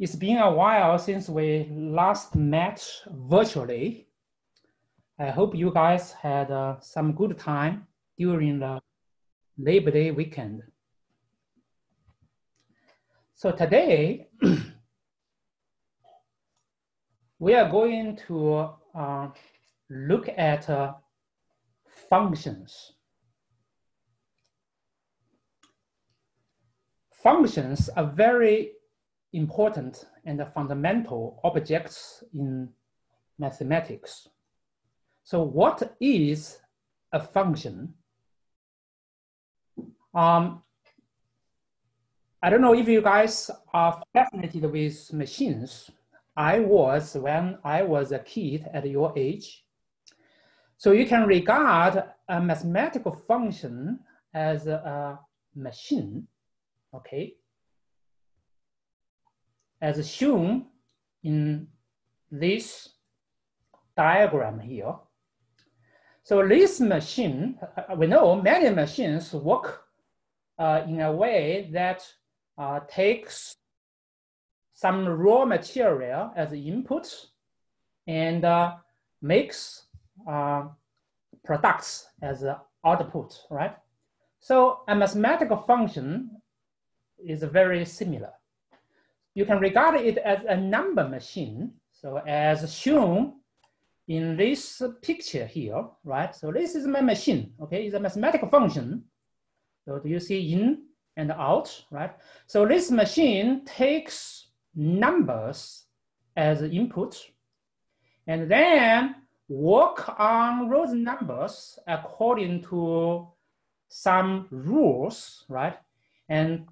It's been a while since we last met virtually. I hope you guys had uh, some good time during the Labor Day weekend. So today, we are going to uh, look at uh, functions. Functions are very important and fundamental objects in mathematics. So what is a function? Um, I don't know if you guys are fascinated with machines. I was when I was a kid at your age. So you can regard a mathematical function as a machine, okay? As shown in this diagram here. So this machine, uh, we know many machines work uh, in a way that uh, takes some raw material as input and uh, makes uh, products as output, right? So a mathematical function is very similar you can regard it as a number machine. So as shown in this picture here, right? So this is my machine, okay? It's a mathematical function. So do you see in and out, right? So this machine takes numbers as input and then work on those numbers according to some rules, right? And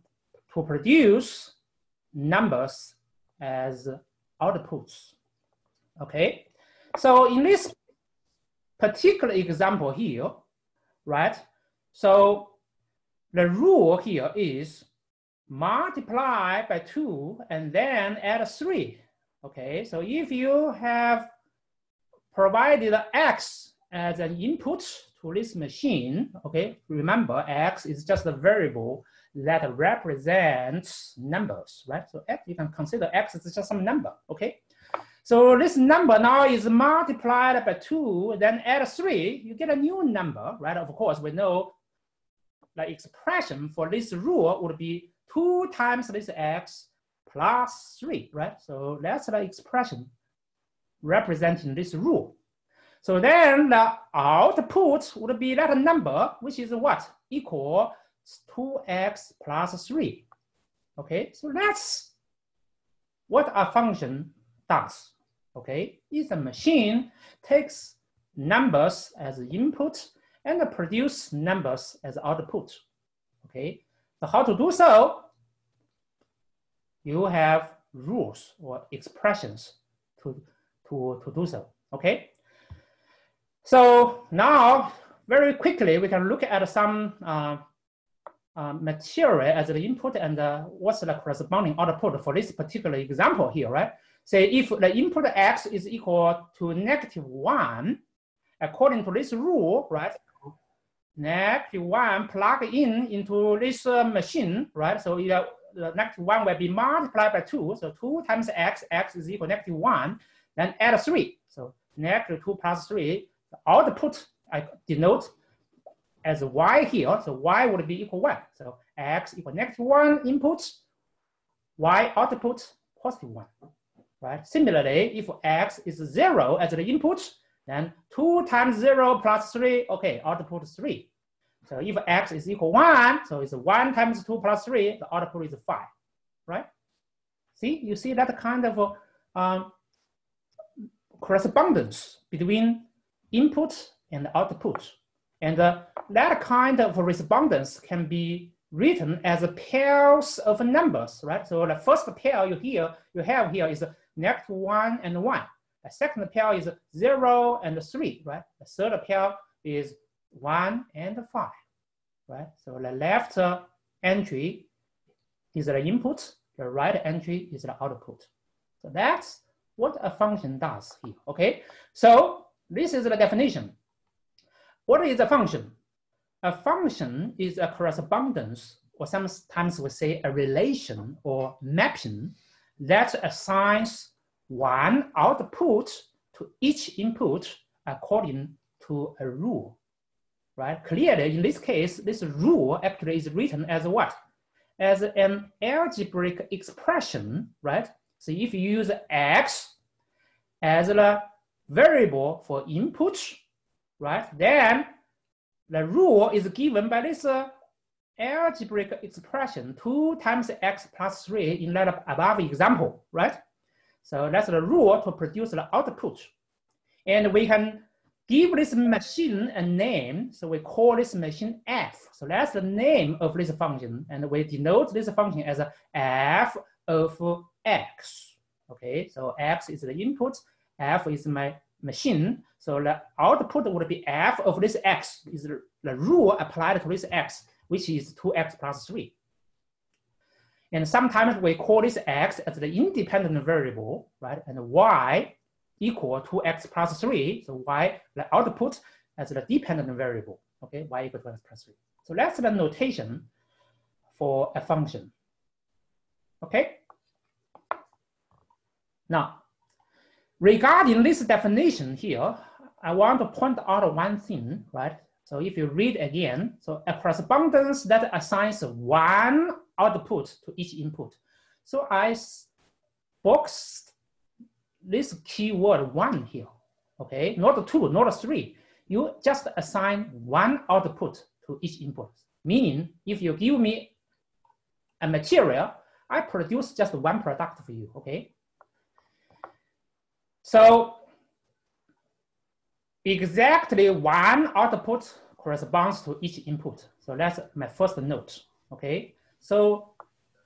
to produce numbers as outputs. Okay, so in this particular example here, right? So the rule here is multiply by two and then add three. Okay, so if you have provided x as an input to this machine, okay, remember x is just a variable that represents numbers, right? So x, you can consider x is just some number, okay? So this number now is multiplied by two, then add three, you get a new number, right? Of course, we know the expression for this rule would be two times this x plus three, right? So that's the expression representing this rule. So then the output would be that number, which is what? Equal 2x plus 3. Okay, so that's what a function does. Okay, is a machine takes numbers as input and produce numbers as output. Okay, so how to do so? You have rules or expressions to, to, to do so. Okay, so now very quickly we can look at some uh, uh, material as the input and uh, what's the corresponding output for this particular example here, right? Say if the input x is equal to negative one, according to this rule, right? Negative one plug in into this uh, machine, right? So it, the negative one will be multiplied by two. So two times x, x is equal to negative one, then add three. So negative two plus three, the output I denote as y here, so y would be equal 1. So x equal negative 1 input, y output positive 1. Right? Similarly, if x is 0 as the input, then 2 times 0 plus 3, okay, output 3. So if x is equal 1, so it's 1 times 2 plus 3, the output is 5. Right? See, you see that kind of um, correspondence between input and output. And uh, that kind of respondence can be written as pairs of numbers, right? So the first pair you here you have here is negative next one and one. The second pair is zero and three, right? The third pair is one and five, right? So the left entry is the input, the right entry is the output. So that's what a function does here, okay? So this is the definition. What is a function? A function is a correspondence, or sometimes we say a relation or mapping that assigns one output to each input according to a rule, right? Clearly, in this case, this rule actually is written as what? As an algebraic expression, right? So if you use x as the variable for input, right? Then the rule is given by this uh, algebraic expression, two times x plus three in that above example, right? So that's the rule to produce the output. And we can give this machine a name. So we call this machine f. So that's the name of this function. And we denote this function as f of x. Okay, so x is the input, f is my machine. So the output would be f of this x is the rule applied to this x, which is 2x plus 3. And sometimes we call this x as the independent variable, right? And y equal to x plus 3. So y, the output as the dependent variable, okay? y equal to x plus 3. So that's the notation for a function, okay? Now, regarding this definition here, I want to point out one thing, right? So if you read again, so a correspondence that assigns one output to each input. So I boxed this keyword one here, okay? Not two, not three. You just assign one output to each input. Meaning, if you give me a material, I produce just one product for you, okay? So exactly one output corresponds to each input. So that's my first note, okay? So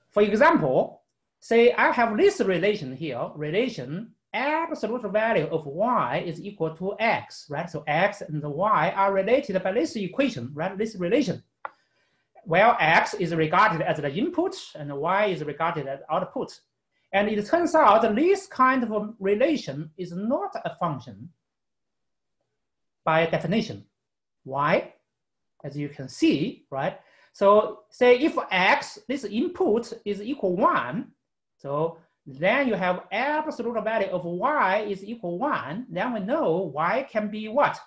for example, say I have this relation here, relation absolute value of y is equal to x, right? So x and y are related by this equation, right? This relation. Well, x is regarded as the input and y is regarded as output. And it turns out this kind of relation is not a function by definition. Why? As you can see, right? So say if x, this input is equal one, so then you have absolute value of y is equal one, then we know y can be what?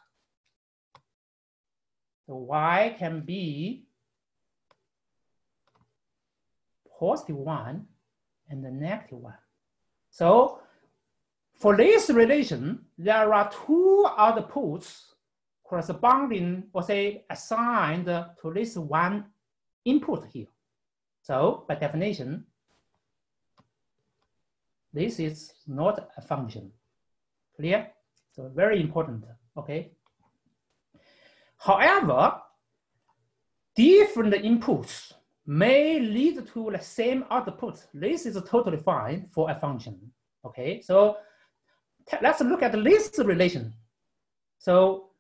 So y can be positive one and the next negative one. So for this relation, there are two outputs corresponding or say assigned to this one input here. So by definition, this is not a function. Clear? So very important, okay? However, different inputs may lead to the same output. This is totally fine for a function. Okay, so let's look at this relation. So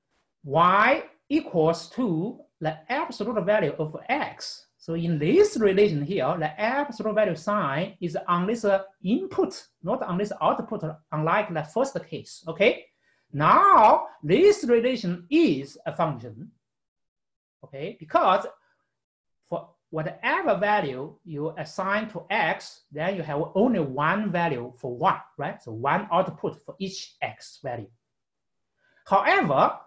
y equals to the absolute value of x. So in this relation here, the absolute value sign is on this uh, input, not on this output, unlike the first case, okay? Now, this relation is a function, okay? Because for whatever value you assign to x, then you have only one value for y, right? So one output for each x value. However,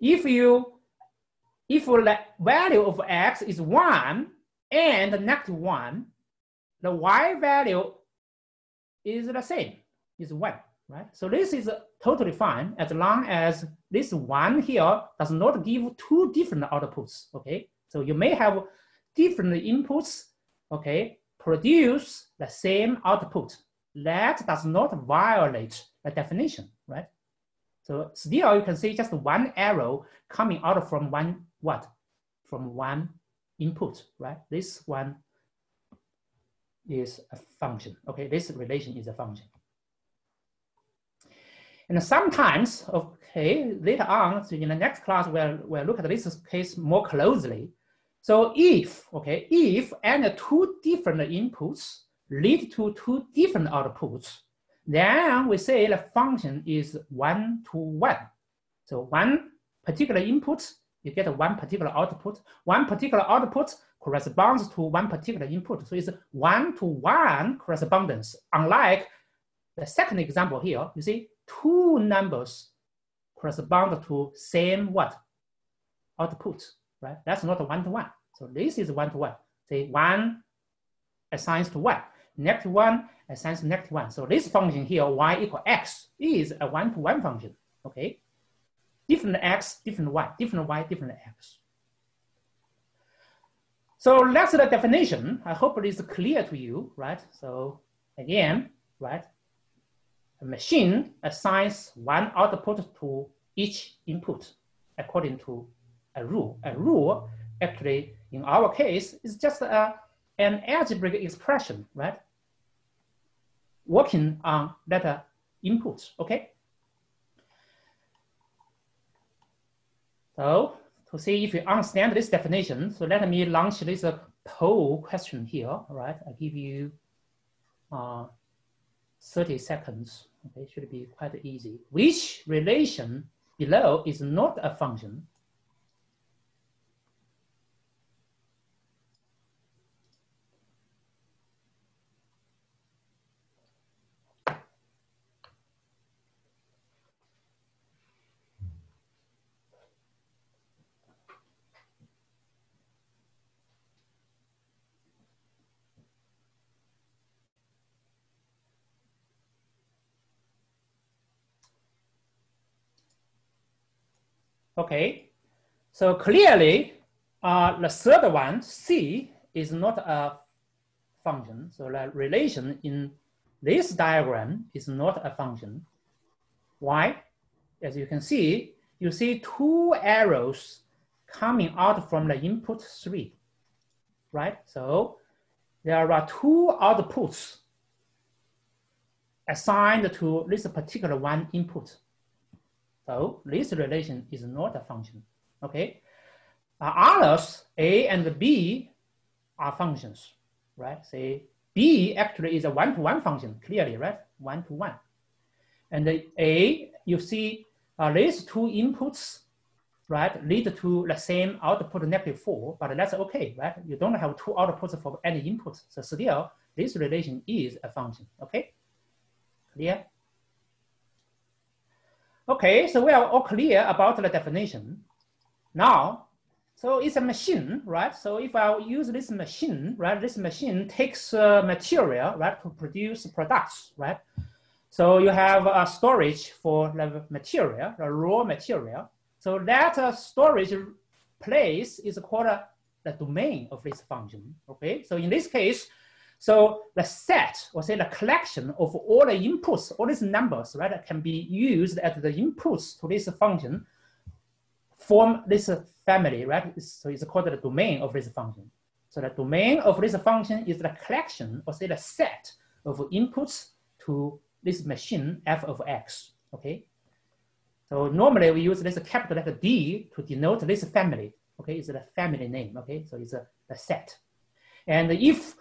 if you if the value of x is one and the next negative one, the y value is the same, is one, right? So this is totally fine as long as this one here does not give two different outputs, okay? So you may have different inputs, okay, produce the same output. That does not violate the definition, right? So still you can see just one arrow coming out from one what? From one input, right? This one is a function, okay? This relation is a function. And sometimes, okay, later on, so in the next class, we'll, we'll look at this case more closely. So if, okay, if any two different inputs lead to two different outputs, then we say the function is one to one. So one particular input, you get one particular output. One particular output corresponds to one particular input. So it's one-to-one correspondence, unlike the second example here, you see two numbers correspond to same what? Output, right? That's not a one-to-one. -one. So this is one-to-one. -one. Say one assigns to one, Next negative one assigns to negative one. So this function here, y equal x, is a one-to-one -one function, okay? Different x, different y, different y, different x. So that's the definition. I hope it is clear to you, right? So again, right? A machine assigns one output to each input according to a rule. A rule, actually, in our case, is just a, an algebraic expression, right? Working on that input, okay? So to see if you understand this definition, so let me launch this uh, poll question here, right? I give you uh, 30 seconds, okay? Should be quite easy. Which relation below is not a function Okay, so clearly uh, the third one, C, is not a function. So the relation in this diagram is not a function. Why? As you can see, you see two arrows coming out from the input three, right? So there are two outputs assigned to this particular one input. So this relation is not a function, okay? Uh, others, A and B, are functions, right? Say B actually is a one-to-one -one function, clearly, right? One-to-one. -one. And A, you see uh, these two inputs, right, lead to the same output negative four, but that's okay, right? You don't have two outputs for any input. So still, this relation is a function, okay? Clear? Okay, so we are all clear about the definition. Now, so it's a machine, right? So if I use this machine, right, this machine takes uh, material, right, to produce products, right? So you have a storage for the material, the raw material. So that uh, storage place is called uh, the domain of this function, okay? So in this case, so the set, or say the collection of all the inputs, all these numbers, right, that can be used as the inputs to this function form this family, right? So it's called the domain of this function. So the domain of this function is the collection, or say the set of inputs to this machine f of x, okay? So normally we use this capital letter D to denote this family, okay? It's the family name, okay? So it's a, a set. And if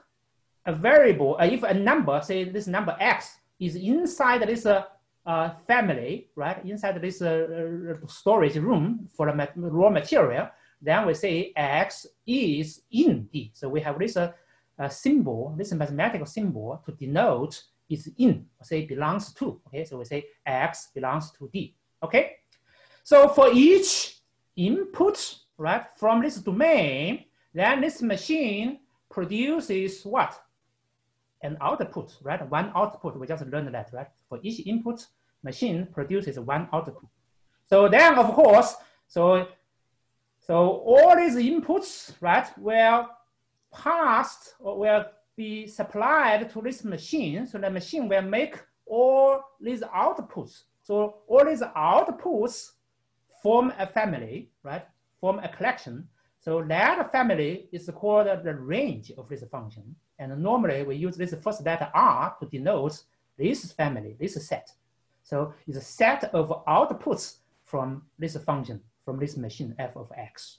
a variable, uh, if a number, say this number x is inside this uh, uh, family, right, inside this uh, uh, storage room for the raw material, then we say x is in D. So we have this uh, symbol, this mathematical symbol to denote is in, say belongs to, okay? So we say x belongs to D, okay? So for each input, right, from this domain, then this machine produces what? An output, right? One output, we just learned that, right? For each input, machine produces one output. So then, of course, so, so all these inputs, right, will passed or will be supplied to this machine. So the machine will make all these outputs. So all these outputs form a family, right? Form a collection. So that family is called the range of this function. And normally we use this first letter R to denote this family, this set. So it's a set of outputs from this function, from this machine f of x.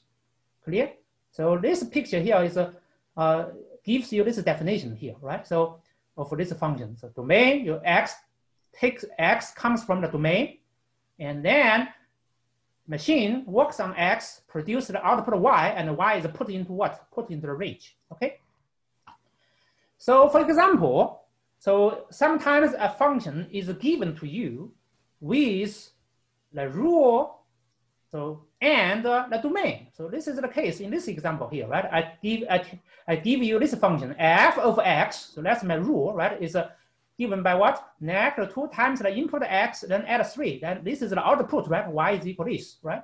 Clear? So this picture here is a, uh, gives you this definition here, right? So for this function, so domain, your x takes x comes from the domain, and then machine works on X, produces the output Y, and Y is put into what? Put into the range, okay? So for example, so sometimes a function is given to you with the rule so and uh, the domain. So this is the case in this example here, right? I give I, I give you this function f of x. So that's my rule, right? Is uh, given by what? Negative two times the input x, then add three. Then this is the output, right? Y is equal to this, right?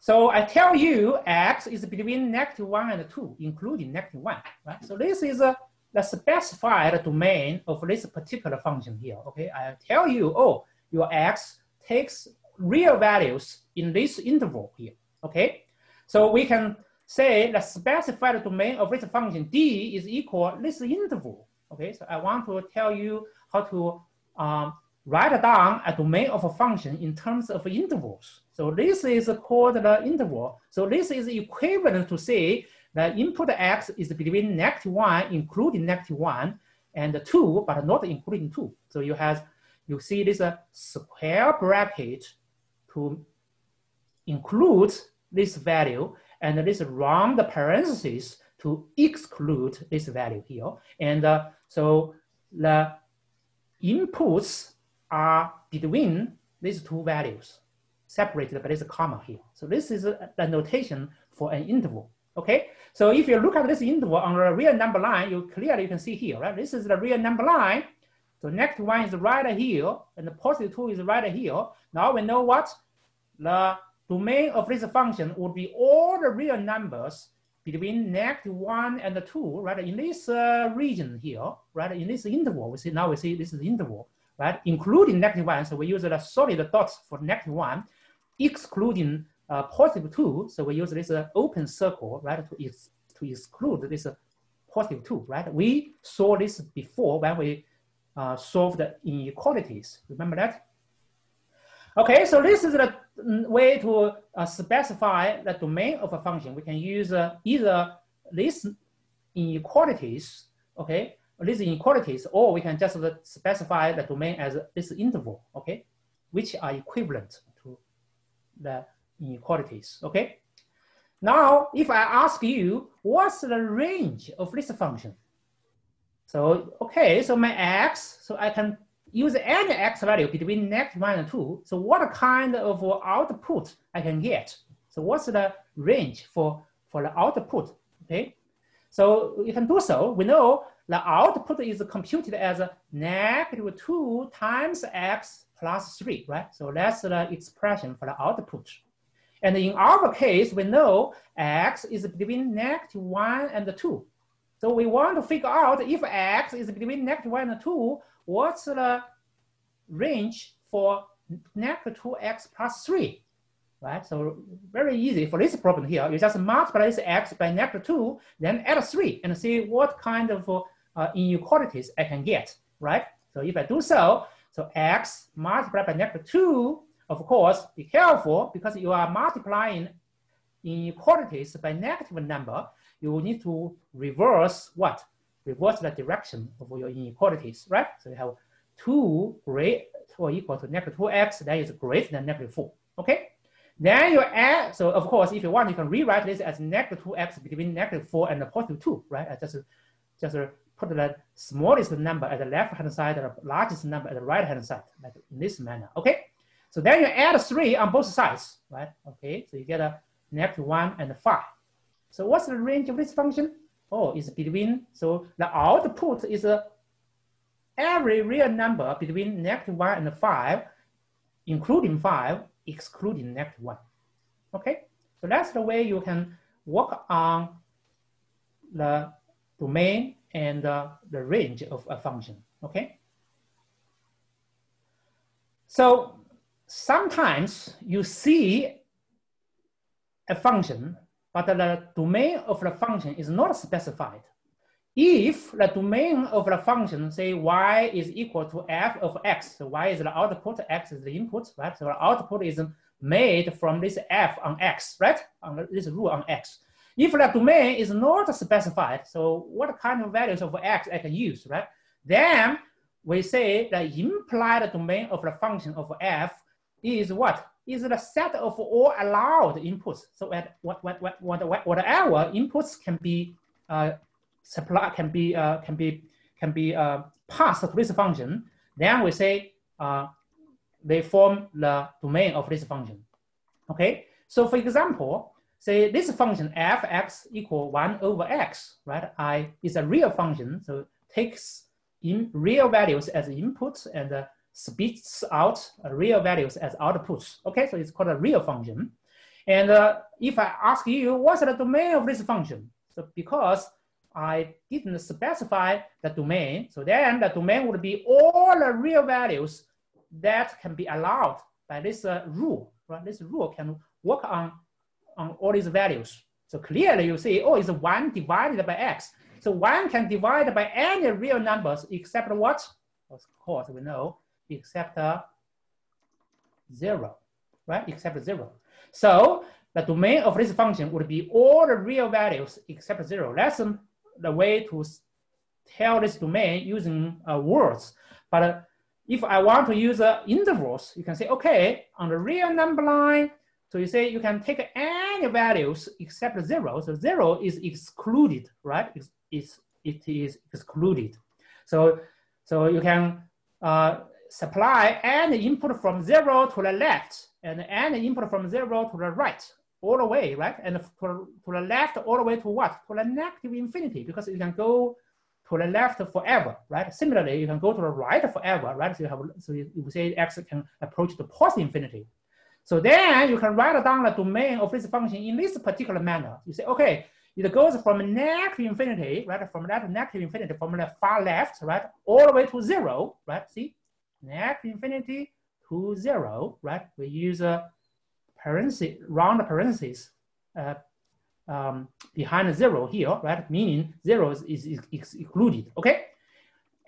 So I tell you x is between negative one and two, including negative one, right? So this is uh, the specified domain of this particular function here. Okay, I tell you, oh, your x takes real values in this interval here, okay? So we can say the specified domain of this function d is equal this interval, okay? So I want to tell you how to um, write down a domain of a function in terms of intervals. So this is called the interval. So this is equivalent to say the input x is between negative one, including negative one, and two, but not including two. So you have, you see this uh, square bracket to include this value and this round parenthesis to exclude this value here. And uh, so the inputs are between these two values separated by this comma here. So this is the notation for an interval, okay? So if you look at this interval on the real number line, you clearly you can see here, right? This is the real number line. So next one is right here, and the positive two is right here. Now we know what? The domain of this function would be all the real numbers between negative one and two, right? In this uh, region here, right? In this interval, we see now we see this is the interval, right? Including negative one, so we use the solid dots for negative one, excluding uh, positive two, so we use this uh, open circle, right? To, ex to exclude this uh, positive two, right? We saw this before when we uh, solved inequalities. Remember that? Okay, so this is the way to uh, specify the domain of a function. We can use uh, either these inequalities, okay, these inequalities, or we can just specify the domain as this interval, okay, which are equivalent to the inequalities, okay. Now, if I ask you, what's the range of this function? So, okay, so my x, so I can use any x value between negative 1 and 2. So what kind of output I can get? So what's the range for, for the output, okay? So you can do so. We know the output is computed as negative 2 times x plus 3, right? So that's the expression for the output. And in our case, we know x is between negative 1 and 2. So we want to figure out if x is between negative 1 and 2, what's the range for negative 2x plus 3, right? So very easy for this problem here. You just multiply this x by negative 2, then add 3 and see what kind of uh, inequalities I can get, right? So if I do so, so x multiplied by negative 2, of course, be careful because you are multiplying inequalities by negative number. You need to reverse what? reverse the direction of your inequalities, right? So you have 2 great or equal to negative 2x, that is greater than negative 4, okay? Then you add, so of course, if you want, you can rewrite this as negative 2x between negative 4 and positive 2, right? I just, just uh, put the smallest number at the left-hand side and the largest number at the right-hand side, like in this manner, okay? So then you add 3 on both sides, right? Okay, so you get a negative 1 and 5. So what's the range of this function? oh, it's between, so the output is a every real number between negative one and five, including five, excluding negative one. Okay, so that's the way you can work on the domain and uh, the range of a function. Okay. So sometimes you see a function but the domain of the function is not specified. If the domain of the function, say y is equal to f of x, so y is the output, x is the input, right? So the output is made from this f on x, right? On this rule on x. If the domain is not specified, so what kind of values of x I can use, right? Then we say the implied domain of the function of f is what? is the set of all allowed inputs. So at what, what, what, what, whatever inputs can be uh, supply can be uh, can be can be uh, passed to this function, then we say uh, they form the domain of this function. Okay, so for example, say this function fx equal 1 over x, right? I is a real function, so takes in real values as inputs and uh, spits out real values as outputs. Okay, so it's called a real function. And uh, if I ask you, what's the domain of this function? So because I didn't specify the domain, so then the domain would be all the real values that can be allowed by this uh, rule. Right? This rule can work on, on all these values. So clearly you see, oh, it's 1 divided by x. So 1 can divide by any real numbers except what? Of course, we know, except uh, 0, right? Except 0. So the domain of this function would be all the real values except 0. That's the way to tell this domain using uh, words. But uh, if I want to use uh, intervals, you can say, okay, on the real number line, so you say you can take any values except zero. So zero is excluded, right? It's, it's, it is excluded. So, so you can uh, supply any input from zero to the left and any input from zero to the right all the way, right? And to, to the left all the way to what? To the negative infinity because you can go to the left forever, right? Similarly, you can go to the right forever, right? So you have, so you, you say x can approach the positive infinity. So then you can write down the domain of this function in this particular manner. You say, okay, it goes from negative infinity, right? From that negative infinity, from the far left, right? All the way to zero, right? See, negative infinity to zero, right? We use a parenthesis, round parentheses uh, um, behind zero here, right? Meaning zero is, is, is excluded, okay?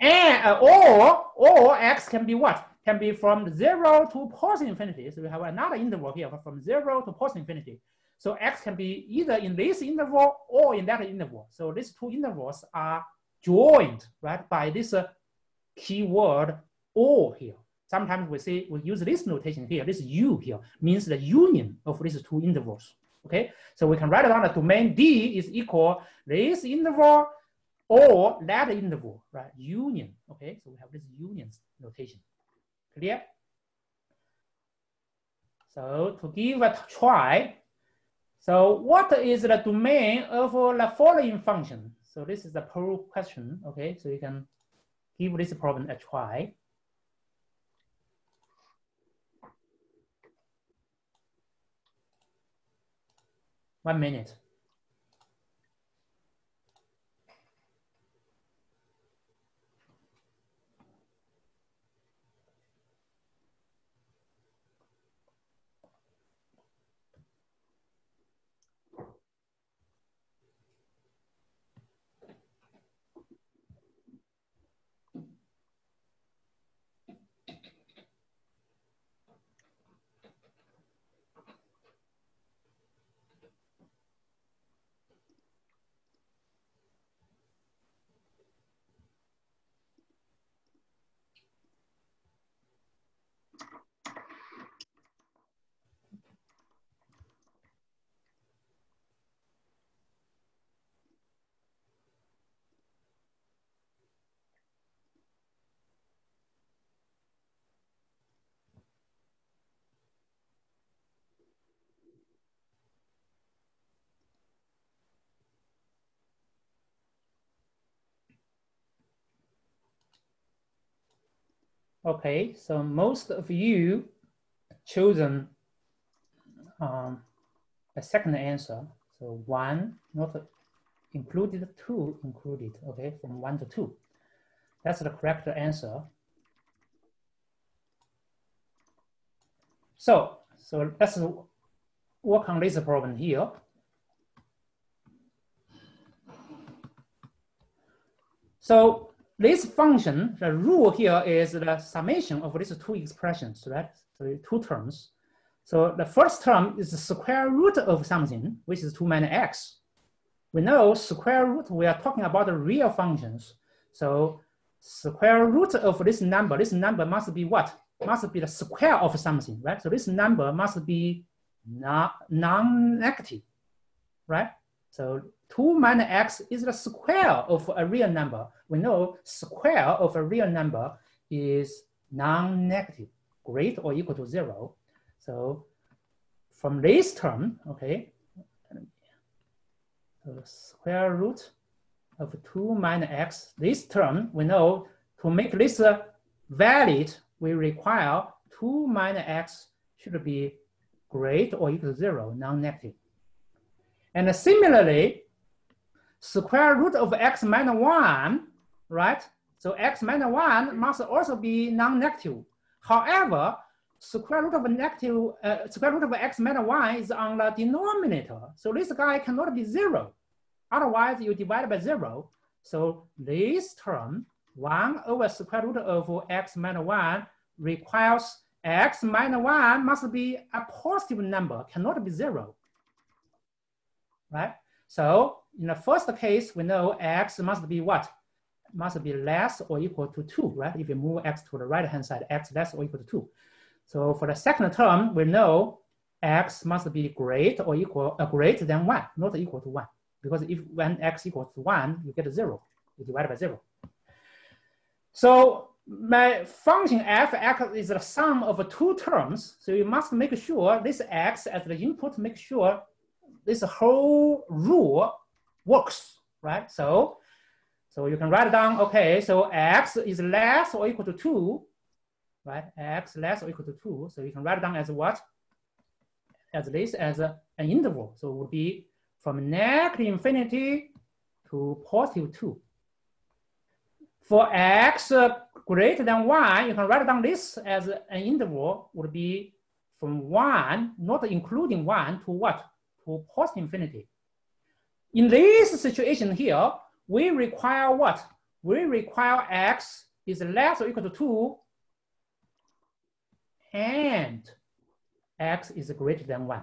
And uh, or, or x can be what? Can be from zero to positive infinity. So we have another interval here from zero to positive infinity. So x can be either in this interval or in that interval. So these two intervals are joined, right, by this uh, keyword or here. Sometimes we say we use this notation here. This U here means the union of these two intervals. Okay, so we can write down the domain D is equal this interval or that interval, right? Union. Okay, so we have this union notation. Clear? So to give a try, so what is the domain of the following function? So this is the poll question. Okay, so you can give this problem a try. One minute. Okay, so most of you chosen um, a second answer. So one not included, two included, okay, from one to two. That's the correct answer. So, so let's work on this problem here. So this function, the rule here is the summation of these two expressions, right? So two terms. So the first term is the square root of something, which is 2 minus x. We know square root, we are talking about the real functions. So square root of this number, this number must be what? must be the square of something, right? So this number must be non-negative, right? So 2 minus x is the square of a real number. We know square of a real number is non-negative, greater or equal to 0. So from this term, okay, square root of 2 minus x, this term, we know to make this uh, valid, we require 2 minus x should be greater or equal to 0, non-negative. And similarly, square root of x minus 1, right? So x minus 1 must also be non-negative. However, square root of negative, uh, square root of x minus 1 is on the denominator. So this guy cannot be 0. Otherwise, you divide by 0. So this term, 1 over square root of x minus 1 requires x minus 1 must be a positive number, cannot be 0 right? So in the first case, we know x must be what? Must be less or equal to 2, right? If you move x to the right-hand side, x less or equal to 2. So for the second term, we know x must be greater or equal uh, greater than 1, not equal to 1. Because if when x equals to 1, you get 0. You divide by 0. So my function f is the sum of two terms. So you must make sure this x as the input, make sure this whole rule works, right? So, so you can write down, okay, so x is less or equal to 2, right? x less or equal to 2. So you can write down as what? As this as a, an interval. So it would be from negative infinity to positive 2. For x greater than 1, you can write down this as an interval would be from 1, not including 1, to what? to post infinity. In this situation here, we require what? We require x is less or equal to 2 and x is greater than 1.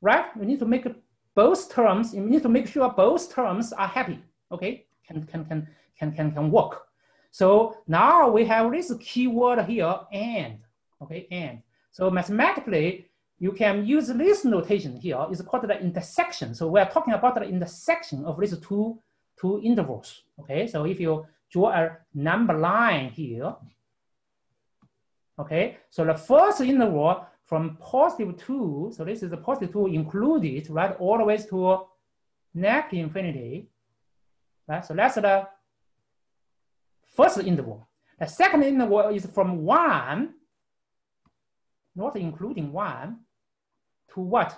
Right? We need to make both terms, we need to make sure both terms are happy, okay? Can, can, can, can, can, can work. So now we have this keyword here, and, okay, and. So mathematically, you can use this notation here. It's called the intersection. So we're talking about the intersection of these two, two intervals. Okay, so if you draw a number line here, okay, so the first interval from positive 2, so this is the positive 2 included, right, all the way to negative infinity, right? So that's the first interval. The second interval is from 1 not including one, to what?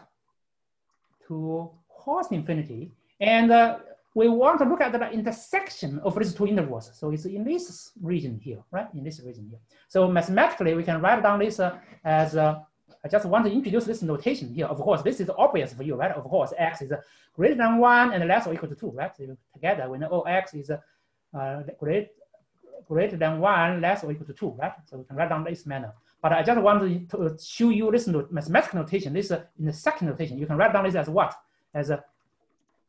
To cos infinity. And uh, we want to look at the intersection of these two intervals. So it's in this region here, right? In this region here. So mathematically, we can write down this uh, as, uh, I just want to introduce this notation here. Of course, this is obvious for you, right? Of course, x is greater than one and less or equal to two, right? So together, we know oh, x is uh, great, greater than one, less or equal to two, right? So we can write down this manner. But I just want to, show you this mathematical notation. This uh, in the second notation. You can write down this as what? As a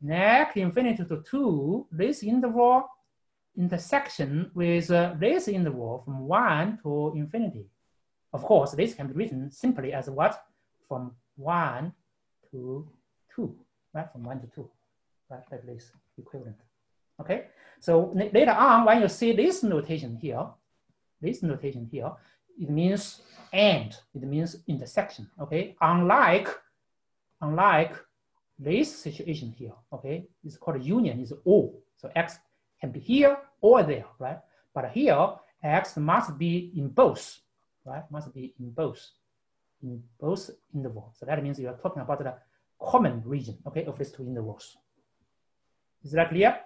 negative infinity to 2, this interval intersection with uh, this interval from 1 to infinity. Of course, this can be written simply as what? From 1 to 2, right? From 1 to 2, right? Like this equivalent. Okay, so later on, when you see this notation here, this notation here, it means and, it means intersection, okay? Unlike, unlike this situation here, okay? It's called a union, is or. So X can be here or there, right? But here, X must be in both, right? Must be in both, in both intervals. So that means you are talking about the common region, okay, of these two intervals. Is that clear?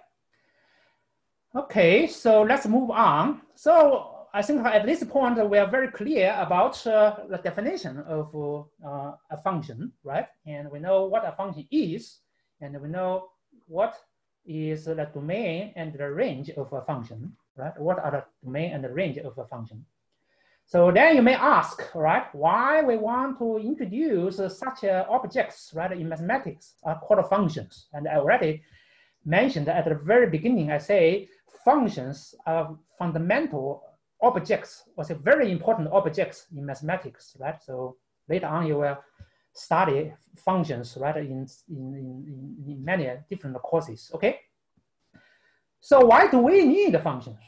Okay, so let's move on. So I think at this point we are very clear about uh, the definition of uh, a function, right? And we know what a function is, and we know what is the domain and the range of a function, right? What are the domain and the range of a function? So then you may ask, right, why we want to introduce such uh, objects, right, in mathematics are called functions. And I already mentioned at the very beginning, I say functions are fundamental objects, was a very important objects in mathematics, right? So later on you will study functions, right, in, in, in, in many different courses, okay? So why do we need functions?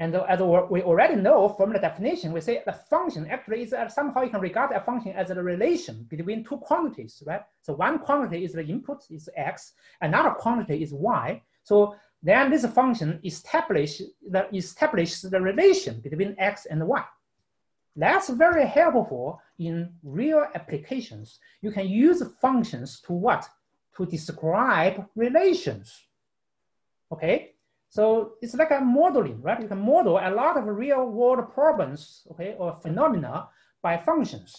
And as we already know from the definition, we say the function actually is uh, somehow you can regard a function as a relation between two quantities, right? So one quantity is the input is x, another quantity is y. So then this function establish the, establishes the relation between x and y. That's very helpful in real applications. You can use functions to what? To describe relations. Okay, so it's like a modeling, right? You can model a lot of real world problems, okay, or phenomena by functions.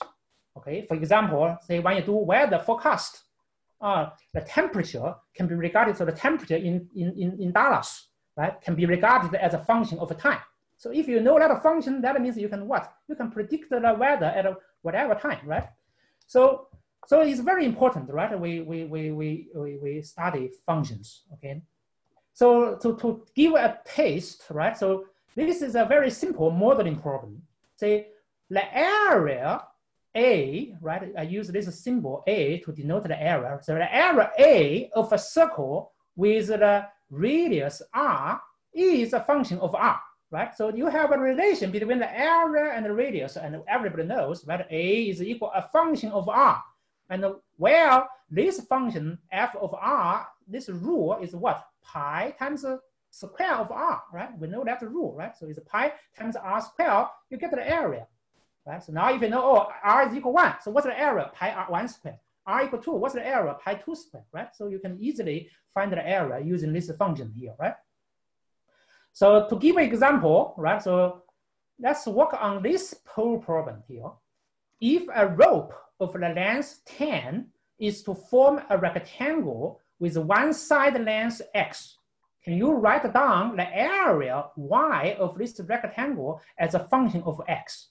Okay, for example, say when you do weather forecast, the temperature can be regarded, so the temperature in, in, in, Dallas, right, can be regarded as a function of time. So if you know that a function, that means you can what? You can predict the weather at whatever time, right? So, so it's very important, right? We, we, we, we, we, we study functions, okay? So to, to give a taste, right? So this is a very simple modeling problem. Say the area A, right? I use this symbol A to denote the area. So the area A of a circle with the radius R is a function of R, right? So you have a relation between the area and the radius, and everybody knows that A is equal a function of R. And where this function f of R, this rule is what? Pi times the square of R, right? We know that rule, right? So it's pi times R square, you get the area, right? So now if you know, oh, R is equal one, so what's the area? Pi R one square. R equal two, what's the area? Pi two square, right? So you can easily find the area using this function here, right? So to give an example, right? So let's work on this poll problem here. If a rope of the length 10 is to form a rectangle with one side length x, can you write down the area y of this rectangle as a function of x?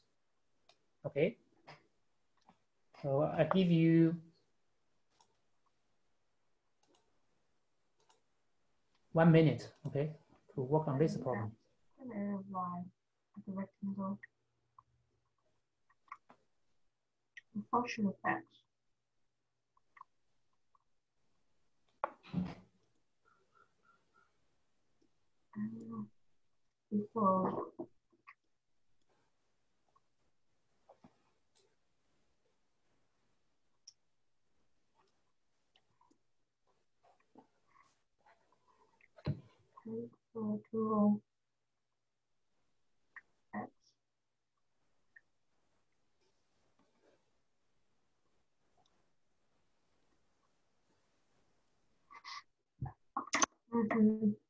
Okay. So I give you one minute, okay? to work on this problem. function of x. Before Okay to X. Mm -hmm.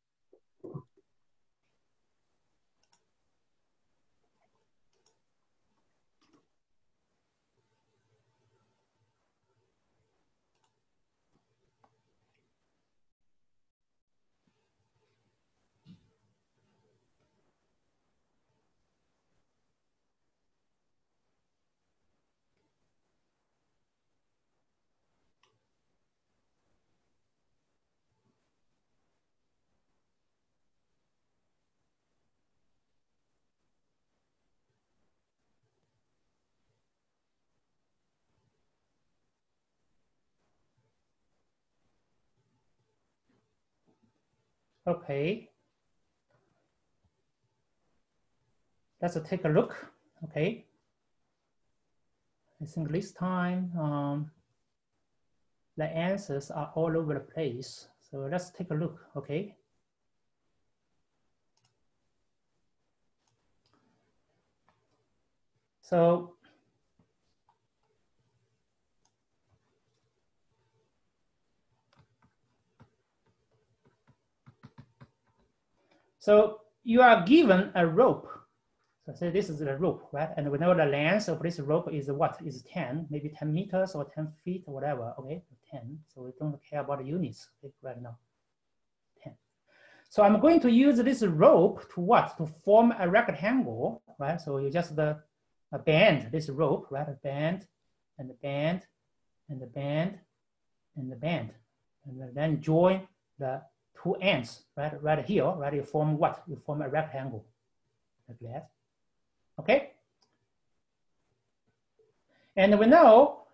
Okay. Let's take a look. Okay. I think this time um, the answers are all over the place. So let's take a look. Okay. So So you are given a rope. So say this is the rope, right? And we know the length of this rope is what? Is 10, maybe 10 meters or 10 feet or whatever, okay? 10, so we don't care about the units okay, right now, 10. So I'm going to use this rope to what? To form a rectangle, right? So you just the, uh, bend this rope, right? A bend and bend and bend and the bend. And then join the two ends, right, right here, right, you form what? You form a rectangle, like that. okay? And we know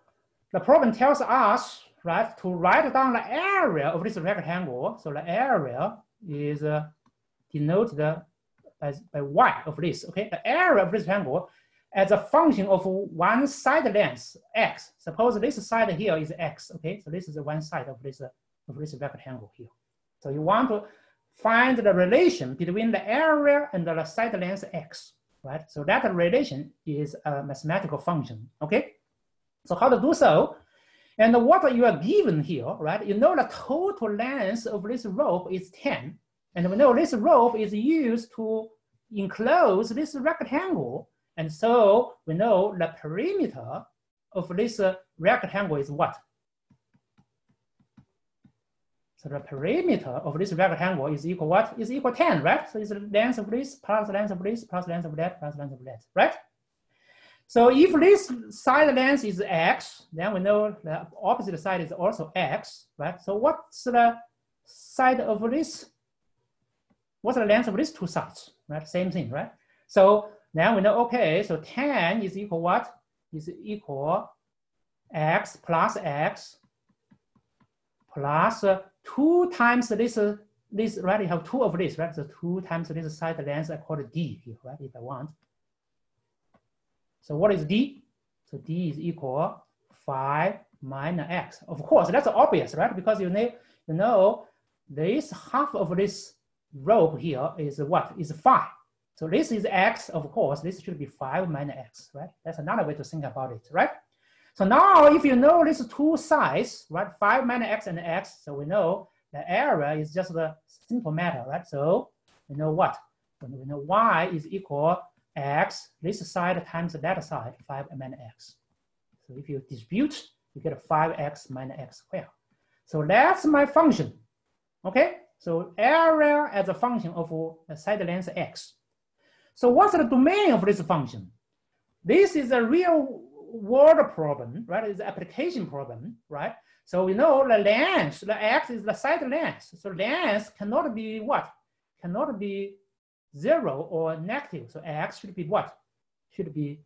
the problem tells us, right, to write down the area of this rectangle. So the area is uh, denoted by, by y of this, okay? The area of this rectangle as a function of one side length, x. Suppose this side here is x, okay? So this is the one side of this, uh, of this rectangle here. So you want to find the relation between the area and the side length x, right? So that relation is a mathematical function, okay? So how to do so? And what you are given here, right? You know the total length of this rope is 10. And we know this rope is used to enclose this rectangle. And so we know the perimeter of this rectangle is what? So the perimeter of this rectangle is equal what? Is equal 10, right? So it's the length of this plus length of this plus length of that plus length of that, right? So if this side length is x, then we know the opposite side is also x, right? So what's the side of this? What's the length of these two sides, right? Same thing, right? So now we know, okay, so 10 is equal what? Is equal x plus x plus two times this, this, right? You have two of this, right? So two times this side length I call it d right? If I want. So what is d? So d is equal 5 minus x. Of course, that's obvious, right? Because you know, you know this half of this rope here is what? Is 5. So this is x, of course. This should be 5 minus x, right? That's another way to think about it, right? So now if you know these two sides, right? 5 minus x and x, so we know the area is just a simple matter, right? So we know what? We know y is equal x, this side times that side, 5 minus x. So if you distribute, you get 5x minus x squared. So that's my function, okay? So area as a function of side length x. So what's the domain of this function? This is a real world problem, right? It's application problem, right? So we know the length, the x is the side length. So length cannot be what? Cannot be zero or negative. So x should be what? Should be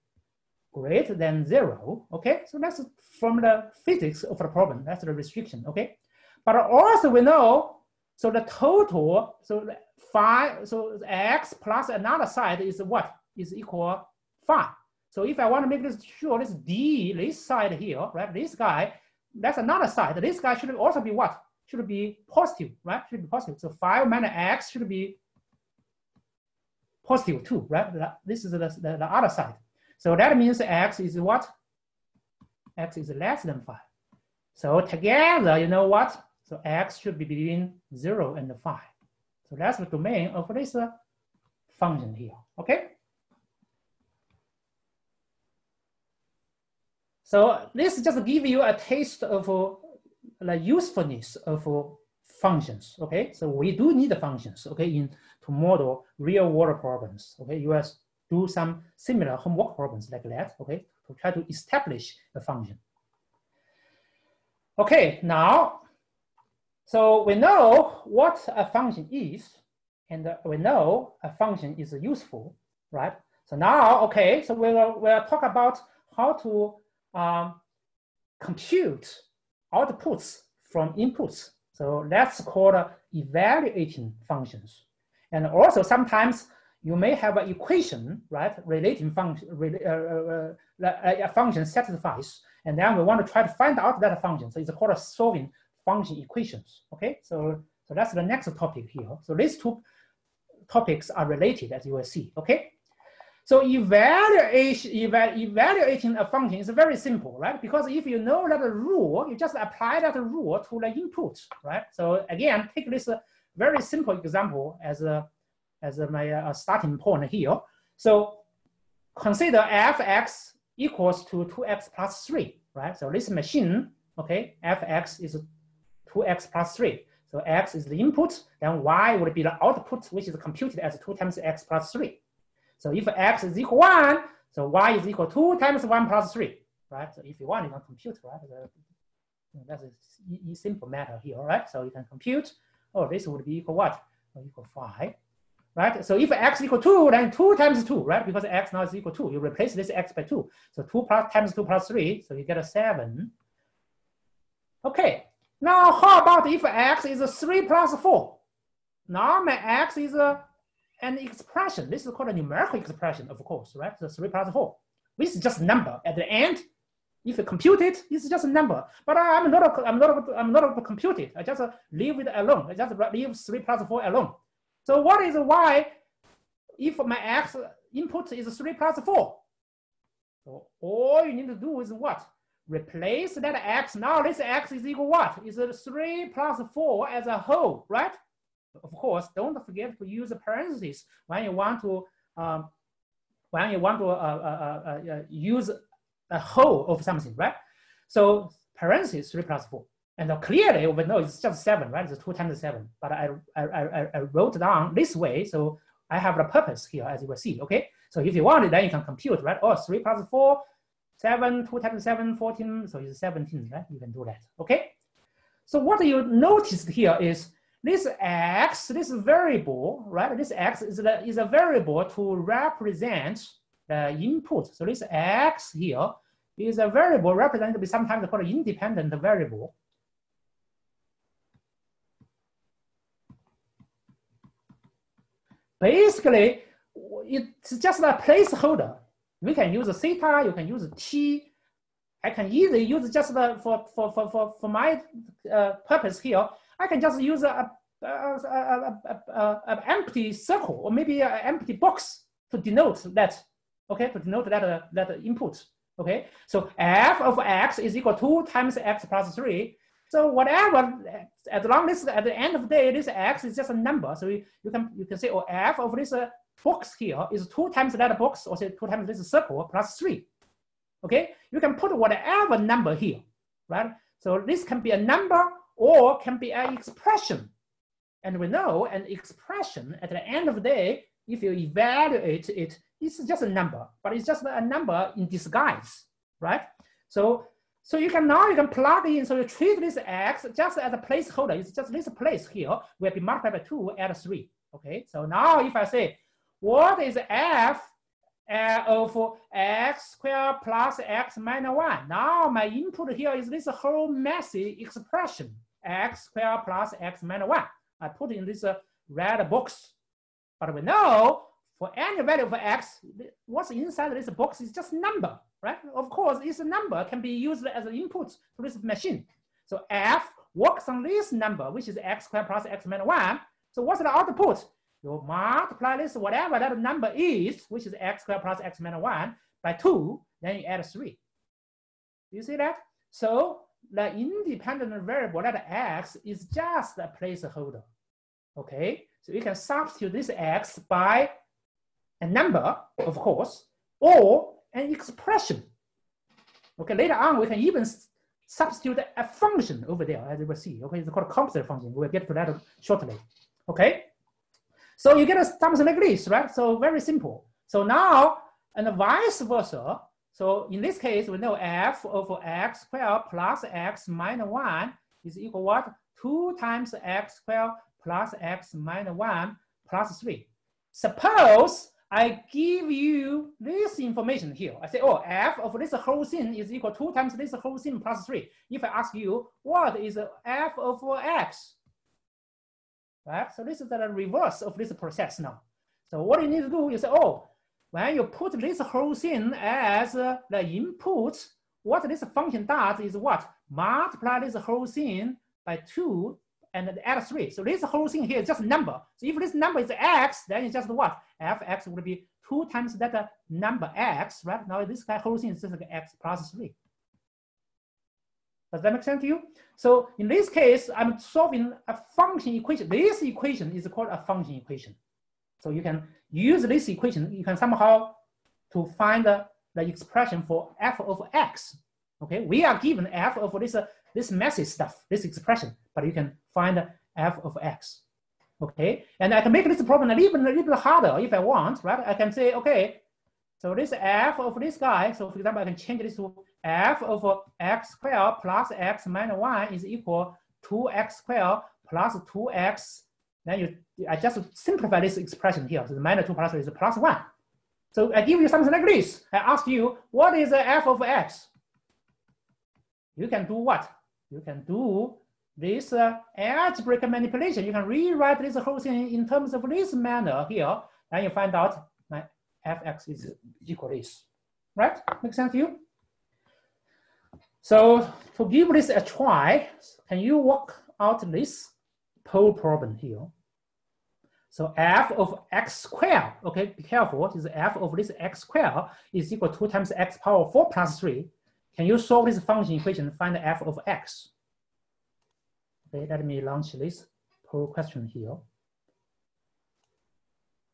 greater than zero, okay? So that's from the physics of the problem, that's the restriction, okay? But also we know, so the total, so the five, so x plus another side is what? Is equal five. So if I want to make this sure, this d, this side here, right? This guy, that's another side. This guy should also be what? Should be positive, right? Should be positive. So five minus x should be positive positive too, right? This is the, the, the, other side. So that means x is what? x is less than 5. So together, you know what? So x should be between 0 and 5. So that's the domain of this uh, function here, okay? So this just give you a taste of uh, the usefulness of uh, functions, okay? So we do need functions, okay, in to model real world problems. Okay, you will do some similar homework problems like that. Okay, to try to establish a function. Okay, now, so we know what a function is, and we know a function is useful, right? So now, okay, so we will we'll talk about how to um, compute outputs from inputs. So that's called evaluating functions. And also sometimes you may have an equation, right? Relating function, uh, uh, uh, a function satisfies, and then we want to try to find out that function. So it's called solving function equations. Okay, so so that's the next topic here. So these two topics are related, as you will see. Okay, so evaluation, eval, evaluating a function is very simple, right? Because if you know that rule, you just apply that rule to the input, right? So again, take this very simple example as a as a, my uh, starting point here. So consider fx equals to 2x plus 3, right? So this machine, okay, fx is 2x plus 3. So x is the input, then y would be the output, which is computed as 2 times x plus 3. So if x is equal 1, so y is equal 2 times 1 plus 3, right? So if you want, you can compute, right? That's a simple matter here, right? So you can compute oh, this would be equal what? Oh, equal 5 right? So if x equal 2, then 2 times 2, right? Because x now is equal to 2. You replace this x by 2. So 2 plus times 2 plus 3, so you get a 7. Okay, now how about if x is a 3 plus 4? Now my x is a, an expression. This is called a numerical expression, of course, right? So 3 plus 4. This is just a number. At the end, if you compute it, it's just a number. But I'm not, a, I'm not, I'm not to compute. I just uh, leave it alone. I just leave 3 plus 4 alone. So what is y, if my x input is 3 plus 4? So all you need to do is what? Replace that x. Now this x is equal what? Is 3 plus 4 as a whole, right? Of course, don't forget to use parentheses when you want to um, when you want to uh, uh, uh, uh use a whole of something, right? So parentheses 3 plus 4. And clearly we know it's just seven, right? It's two times seven. But I, I, I, I wrote down this way, so I have a purpose here, as you will see, okay? So if you want it, then you can compute, right? Oh, three plus four, seven, two times seven, 14, so it's 17, right? You can do that, okay? So what you noticed here is this x, this variable, right? This x is, the, is a variable to represent the input. So this x here is a variable represented by sometimes called independent variable. Basically, it's just a placeholder. We can use a theta, you can use t. I can easily use just the, for, for, for, for, for my uh, purpose here, I can just use a, a, a, a, empty circle or maybe an empty box to denote that, okay, to denote that, uh, that input, okay? So f of x is equal to 2 times x plus 3. So whatever, as long as at the end of the day, this x is just a number. So you, you can you can say, oh, f of this uh, box here is two times that box, or say two times this circle plus three. Okay, you can put whatever number here, right? So this can be a number or can be an expression. And we know an expression at the end of the day, if you evaluate it, it's just a number, but it's just a number in disguise, right? So so you can now you can plug in, so you treat this x just as a placeholder. It's just this place here will be multiplied by two at three. Okay, so now if I say, what is f uh, of x squared plus x minus one? Now my input here is this whole messy expression, x squared plus x minus one. I put in this uh, red box. But we know for any value of x, what's inside this box is just number right? Of course, this number can be used as an input to this machine. So f works on this number, which is x squared plus x minus 1. So what's the output? You multiply this, whatever that number is, which is x squared plus x minus 1, by 2, then you add 3. You see that? So the independent variable, that x, is just a placeholder. Okay, so you can substitute this x by a number, of course, or an expression. Okay, later on we can even substitute a function over there as you will see. Okay, it's called a composite function. We'll get to that shortly. Okay, so you get a something like this, right? So very simple. So now and vice versa. So in this case, we know f of x squared plus x minus 1 is equal what? 2 times x squared plus x minus 1 plus 3. Suppose I give you this information here. I say, oh, f of this whole thing is equal to 2 times this whole thing plus 3. If I ask you, what is f of x? Right? So this is the reverse of this process now. So what you need to do is, oh, when you put this whole thing as the input, what this function does is what? Multiply this whole thing by 2 and add 3. So this whole thing here is just a number. So if this number is x, then it's just what? fx would be 2 times that number x, right? Now this guy whole thing is just like x plus 3. Does that make sense to you? So in this case, I'm solving a function equation. This equation is called a function equation. So you can use this equation, you can somehow to find the, the expression for f of x. Okay, we are given f of this, uh, this messy stuff, this expression, but you can find f of x. Okay, and I can make this problem a little, a little bit harder if I want, right? I can say, okay, so this f of this guy, so for example, I can change this to f of x squared plus x minus 1 is equal to x squared plus 2x then you, I just simplify this expression here. So the minus 2 plus 3 is plus 1. So I give you something like this. I ask you, what is the f of x? You can do what? You can do this uh, algebraic manipulation. You can rewrite this whole thing in terms of this manner here, and you find out my fx is equal this. Right? Make sense to you? So to give this a try, can you work out this poll problem here? So f of x squared, okay, be careful, is f of this x squared is equal to 2 times x power 4 plus 3. Can you solve this function equation and find f of x? Okay, let me launch this poll question here.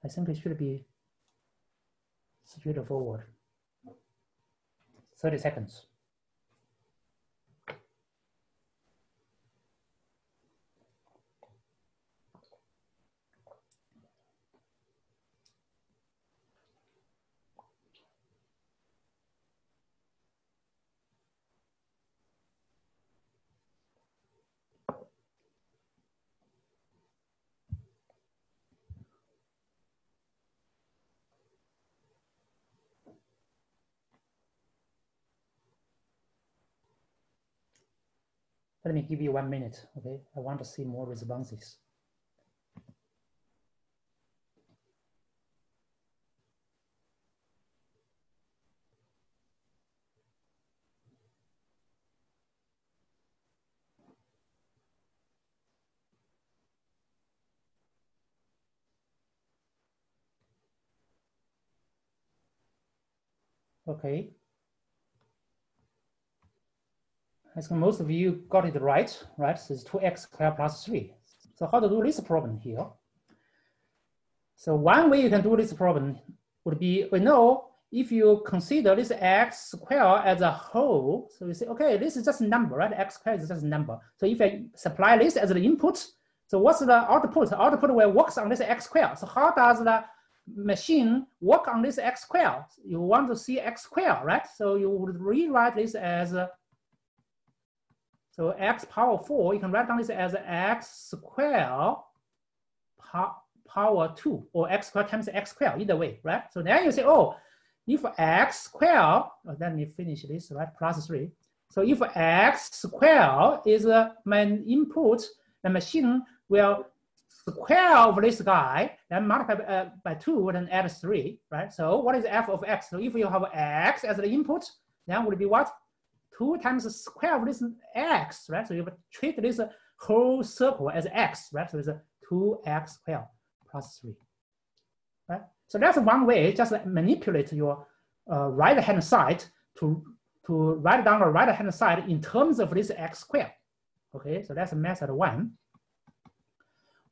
I think it should be straightforward. 30 seconds. Let me give you one minute, okay? I want to see more responses. Okay. I think most of you got it right, right? So it's 2x squared plus 3. So how to do this problem here? So one way you can do this problem would be, we know if you consider this x squared as a whole, so you say, okay, this is just a number, right? x squared is just a number. So if I supply this as the input, so what's the output? The output will works on this x squared. So how does the machine work on this x squared? You want to see x squared, right? So you would rewrite this as so x power 4, you can write down this as x squared power 2 or x squared times x squared, either way, right? So then you say, oh, if x squared, oh, let me finish this, right, plus 3. So if x squared is uh, my input, the machine will square of this guy, then multiply by, uh, by 2 and then add 3, right? So what is f of x? So if you have x as the input, then would be what? 2 times the square of this x, right? So you treat this whole circle as x, right? So it's a 2x squared plus 3, right? So that's one way, just manipulate your uh, right-hand side to, to write down the right-hand side in terms of this x squared. Okay, so that's method one.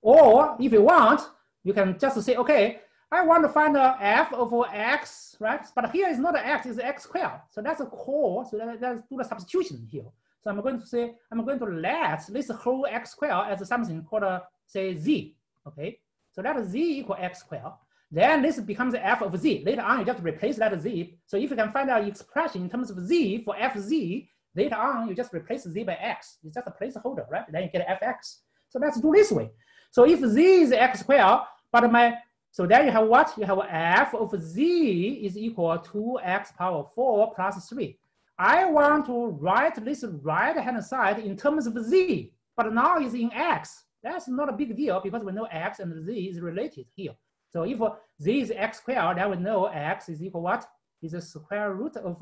Or if you want, you can just say, okay, I want to find the f of x, right? But here is not an x, it's an x squared. So that's a core. So let, us do the substitution here. So I'm going to say, I'm going to let this whole x squared as something called, uh, say, z, okay? So let z equal x squared. Then this becomes f of z. Later on, you just replace that z. So if you can find out expression in terms of z for fz, later on, you just replace z by x. It's just a placeholder, right? Then you get fx. So let's do this way. So if z is x squared, but my so there you have what? You have f of z is equal to x power 4 plus 3. I want to write this right-hand side in terms of z, but now it's in x. That's not a big deal because we know x and z is related here. So if z is x squared, then we know x is equal what? Is the square root of,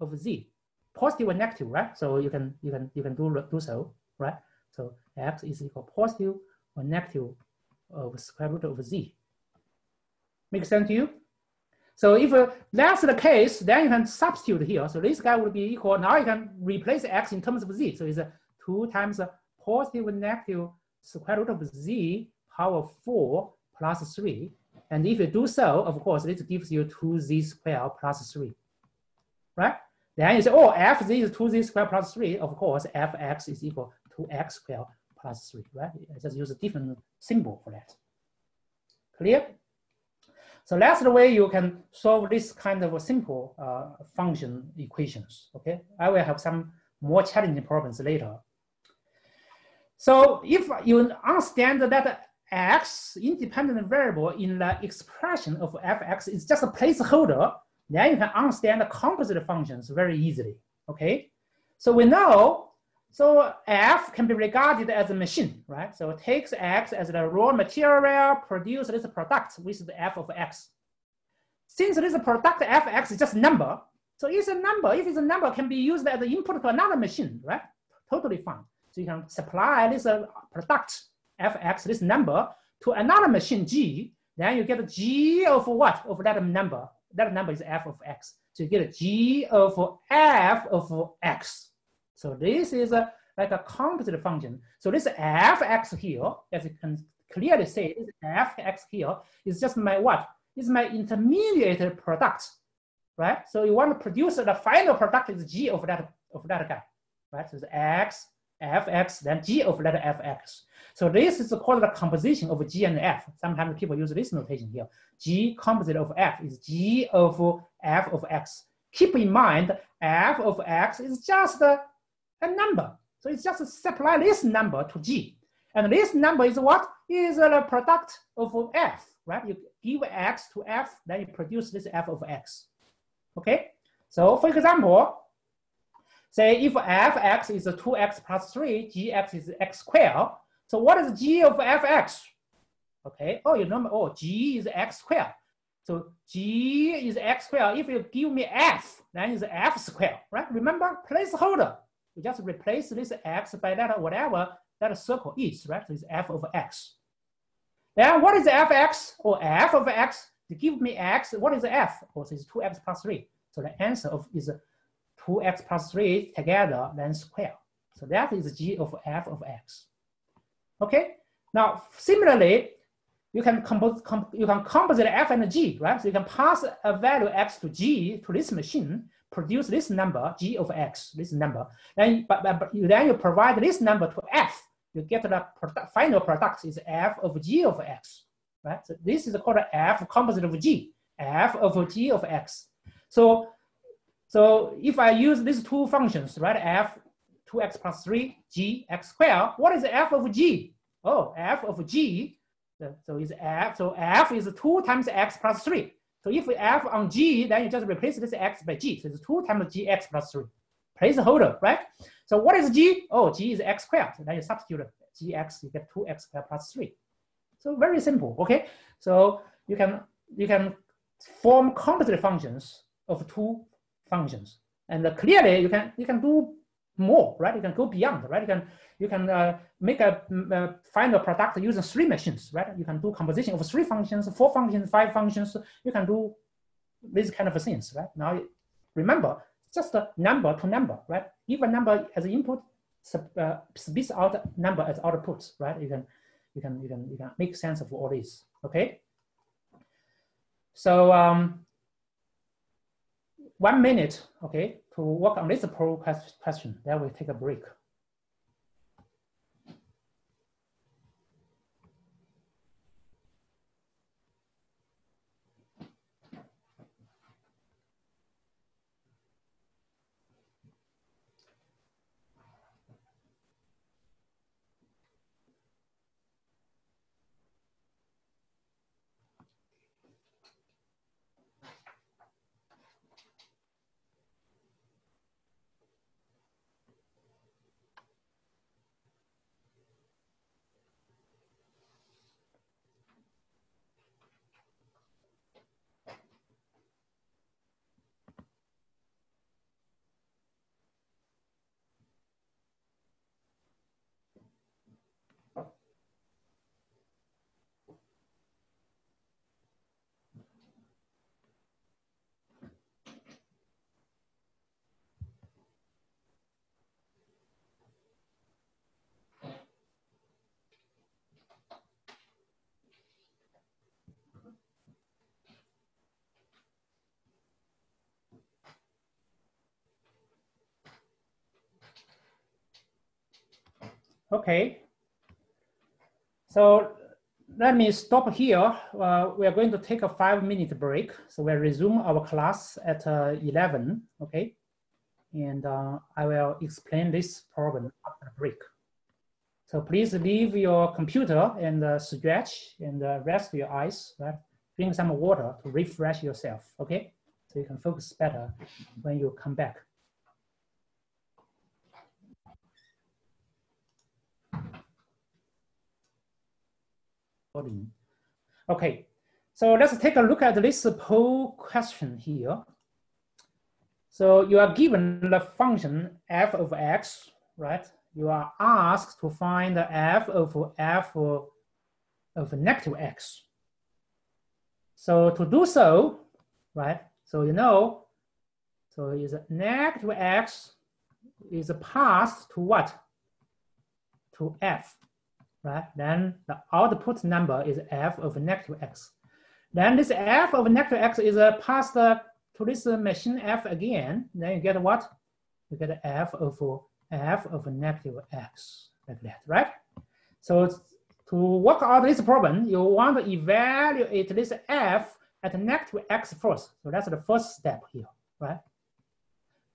of z. Positive or negative, right? So you can you can you can do do so, right? So x is equal positive or negative of square root of z. Make sense to you? So if uh, that's the case, then you can substitute here. So this guy would be equal, now you can replace x in terms of z. So it's uh, 2 times positive negative square root of z power 4 plus 3. And if you do so, of course, this gives you 2z squared plus 3. Right? Then you say, oh, fz is 2z squared plus 3. Of course, fx is equal to x squared plus 3, right? I just use a different symbol for that. Clear? So that's the way you can solve this kind of simple uh, function equations, okay? I will have some more challenging problems later. So if you understand that x independent variable in the expression of fx is just a placeholder, then you can understand the composite functions very easily, okay? So we know, so f can be regarded as a machine, right? So it takes x as the raw material, produce this product with the f of x. Since this product fx is just a number, so it's a number, if it's a number, can be used as an input to another machine, right? Totally fine. So you can supply this uh, product fx, this number, to another machine g, then you get g of what? Of that number. That number is f of x. So you get g of f of x. So this is a, like a composite function. So this fx here, as you can clearly see, this fx here is just my what? Is my intermediate product, right? So you want to produce the final product is g of that of that guy, right? So it's x fx, then g of letter fx. So this is called the composition of g and f. Sometimes people use this notation here. g composite of f is g of f of x. Keep in mind, f of x is just a, number. So it's just a supply this number to g. And this number is what? Is the product of f, right? You give x to f, then you produce this f of x. Okay? So for example, Say if fx is 2x plus 3, gx is x squared. So what is g of fx? Okay, oh, you know, oh, g is x squared. So g is x squared. If you give me f, then it's f squared, right? Remember, placeholder. You just replace this x by that whatever that circle is, right? So it's f of x. Then what is fx or f of x? To give me x, what is f? Of course, it's 2x plus 3. So the answer of is 2x plus 3 together, then square. So that is g of f of x. Okay, now similarly, you can compose comp you can composite f and g, right? So you can pass a value x to g to this machine, produce this number g of x, this number. Then, but, but, then you provide this number to f. You get the product, final product is f of g of x, right? So this is called f composite of g, f of g of x. So so if I use these two functions, right, f 2x plus 3, g x squared, what is f of g? Oh, f of g, so is f, so f is 2 times x plus 3. So if f on g, then you just replace this x by g. So it's 2 times gx plus 3. Placeholder, right? So what is g? Oh, g is x squared. So then you substitute gx, you get 2x squared plus 3. So very simple, okay? So you can, you can form composite functions of two functions. And clearly, you can you can do more, right? You can go beyond, right? You can you can uh, make a uh, final product using three machines, right? You can do composition of three functions, four functions, five functions. You can do these kind of things, right? Now, remember, just a number to number, right? A number as input, uh, spits out number as output, right? You can you can you can you can make sense of all this, okay? So um, one minute, okay, to work on this pro question. Then we take a break. Okay. So let me stop here. Uh, we are going to take a five minute break. So we'll resume our class at uh, 11, okay? And uh, I will explain this problem after the break. So please leave your computer and uh, stretch and uh, rest your eyes, right? Drink some water to refresh yourself, okay? So you can focus better when you come back. Okay, so let's take a look at this poll question here. So you are given the function f of x, right? You are asked to find the f of f of negative x. So to do so, right? So you know, so is negative x is a passed to what? To f, right? Then the output number is f of negative x. Then this f of negative x is passed to this machine f again, then you get what? You get f of f of negative x, like that, right? So to work out this problem, you want to evaluate this f at negative x first. So that's the first step here, right?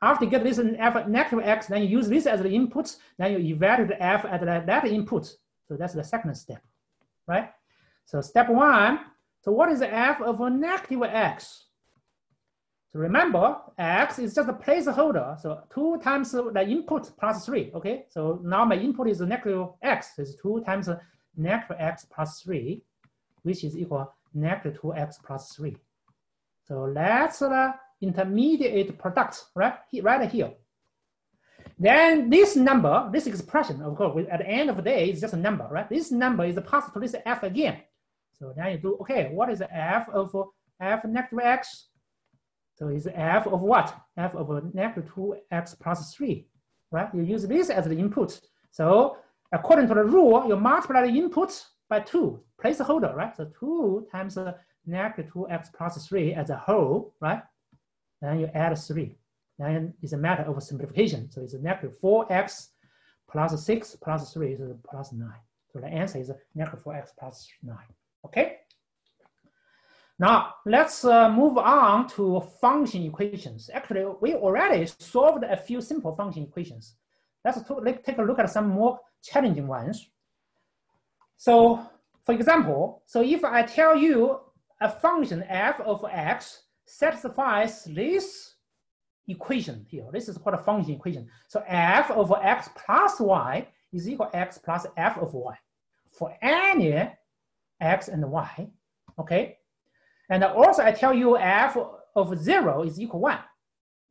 After you get this f at negative x, then you use this as the input, then you evaluate f at that input. So that's the second step, right? So step one, so what is the f of a negative x? So remember, x is just a placeholder. So 2 times the input plus 3, okay? So now my input is negative x. So it's 2 times negative x plus 3, which is equal negative 2x plus 3. So that's the intermediate product, right? Right here. Then this number, this expression, of course, at the end of the day, is just a number, right? This number is passed to this f again. So now you do, okay, what is the f of f negative x so it's f of what? f of negative 2x plus 3, right? You use this as the input. So according to the rule, you multiply the input by 2, placeholder, right? So 2 times negative 2x plus 3 as a whole, right? Then you add 3. Then it's a matter of simplification. So it's negative 4x plus 6 plus 3 is plus 9. So the answer is negative 4x plus 9. Okay? Now, let's uh, move on to function equations. Actually, we already solved a few simple function equations. Let's, let's take a look at some more challenging ones. So, for example, so if I tell you a function f of x satisfies this equation here, this is called a function equation. So f of x plus y is equal x plus f of y for any x and y, okay? And also I tell you f of zero is equal one.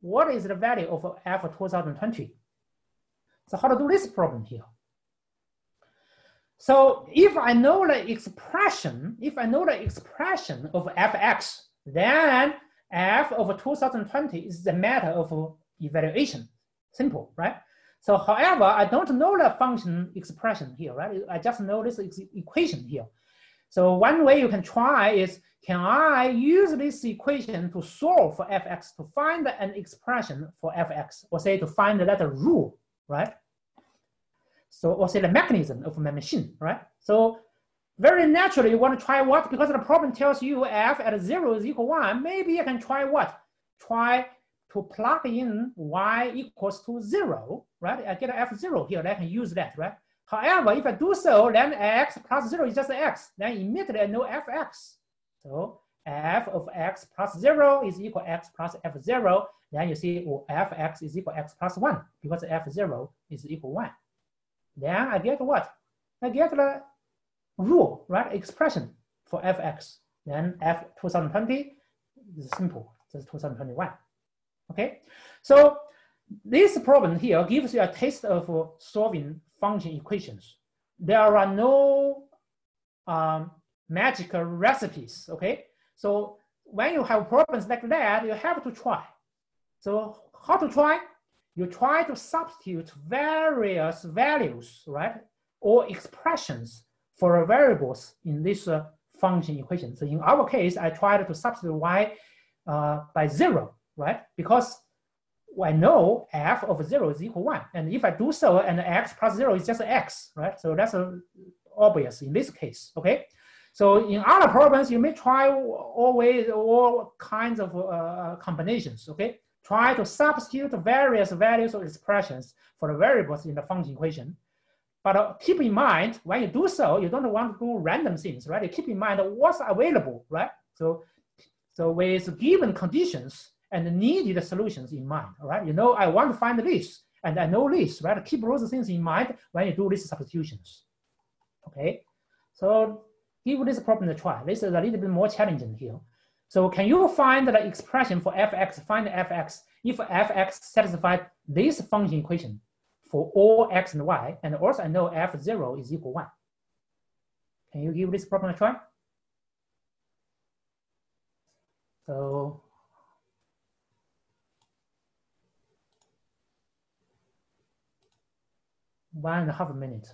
What is the value of f 2020? So how to do this problem here? So if I know the expression, if I know the expression of fx, then f of 2020 is a matter of evaluation. Simple, right? So however, I don't know the function expression here, right? I just know this equation here. So one way you can try is can I use this equation to solve for fx to find an expression for fx, or say to find that rule, right? So, or say the mechanism of my machine, right? So very naturally, you want to try what? Because the problem tells you f at zero is equal one, maybe I can try what? Try to plug in y equals to zero, right? I get f zero here, I can use that, right? However, if I do so, then x plus zero is just x, then immediately I know fx. So f of x plus 0 is equal x plus f0. Then you see oh, well, fx is equal x plus 1 because f0 is equal 1. Then I get what? I get the rule, right? Expression for fx. Then f 2020 is simple. This is 2021. Okay, so this problem here gives you a taste of solving function equations. There are no um, magical recipes, okay? So when you have problems like that, you have to try. So how to try? You try to substitute various values, right? Or expressions for variables in this uh, function equation. So in our case, I tried to substitute y uh, by zero, right? Because I know f of zero is equal to one. And if I do so, and x plus zero is just x, right? So that's uh, obvious in this case, okay? So in other problems, you may try all ways, all kinds of uh, combinations, okay? Try to substitute various values or expressions for the variables in the function equation. But uh, keep in mind, when you do so, you don't want to do random things, right? You keep in mind what's available, right? So, so with given conditions and needed solutions in mind, right? You know, I want to find this, and I know this, right? Keep those things in mind when you do these substitutions, okay? So give this problem a try. This is a little bit more challenging here. So can you find the expression for fx, find fx, if fx satisfies this function equation for all x and y, and also I know f0 is equal 1. Can you give this problem a try? So one and a half minutes.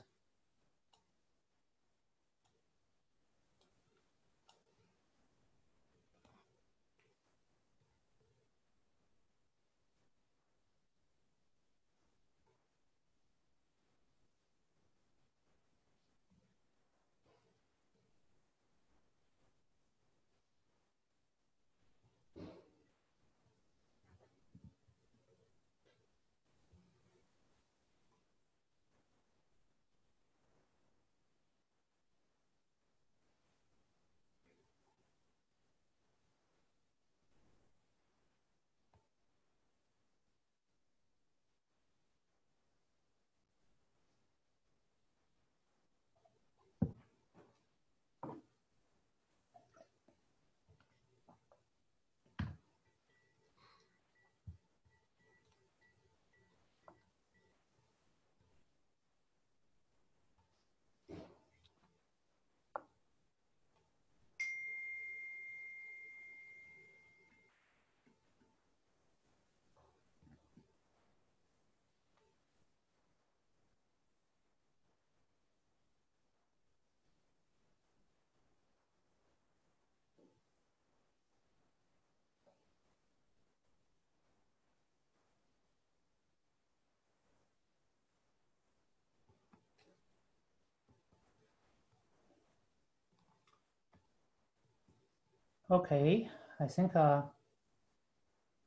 Okay, I think uh,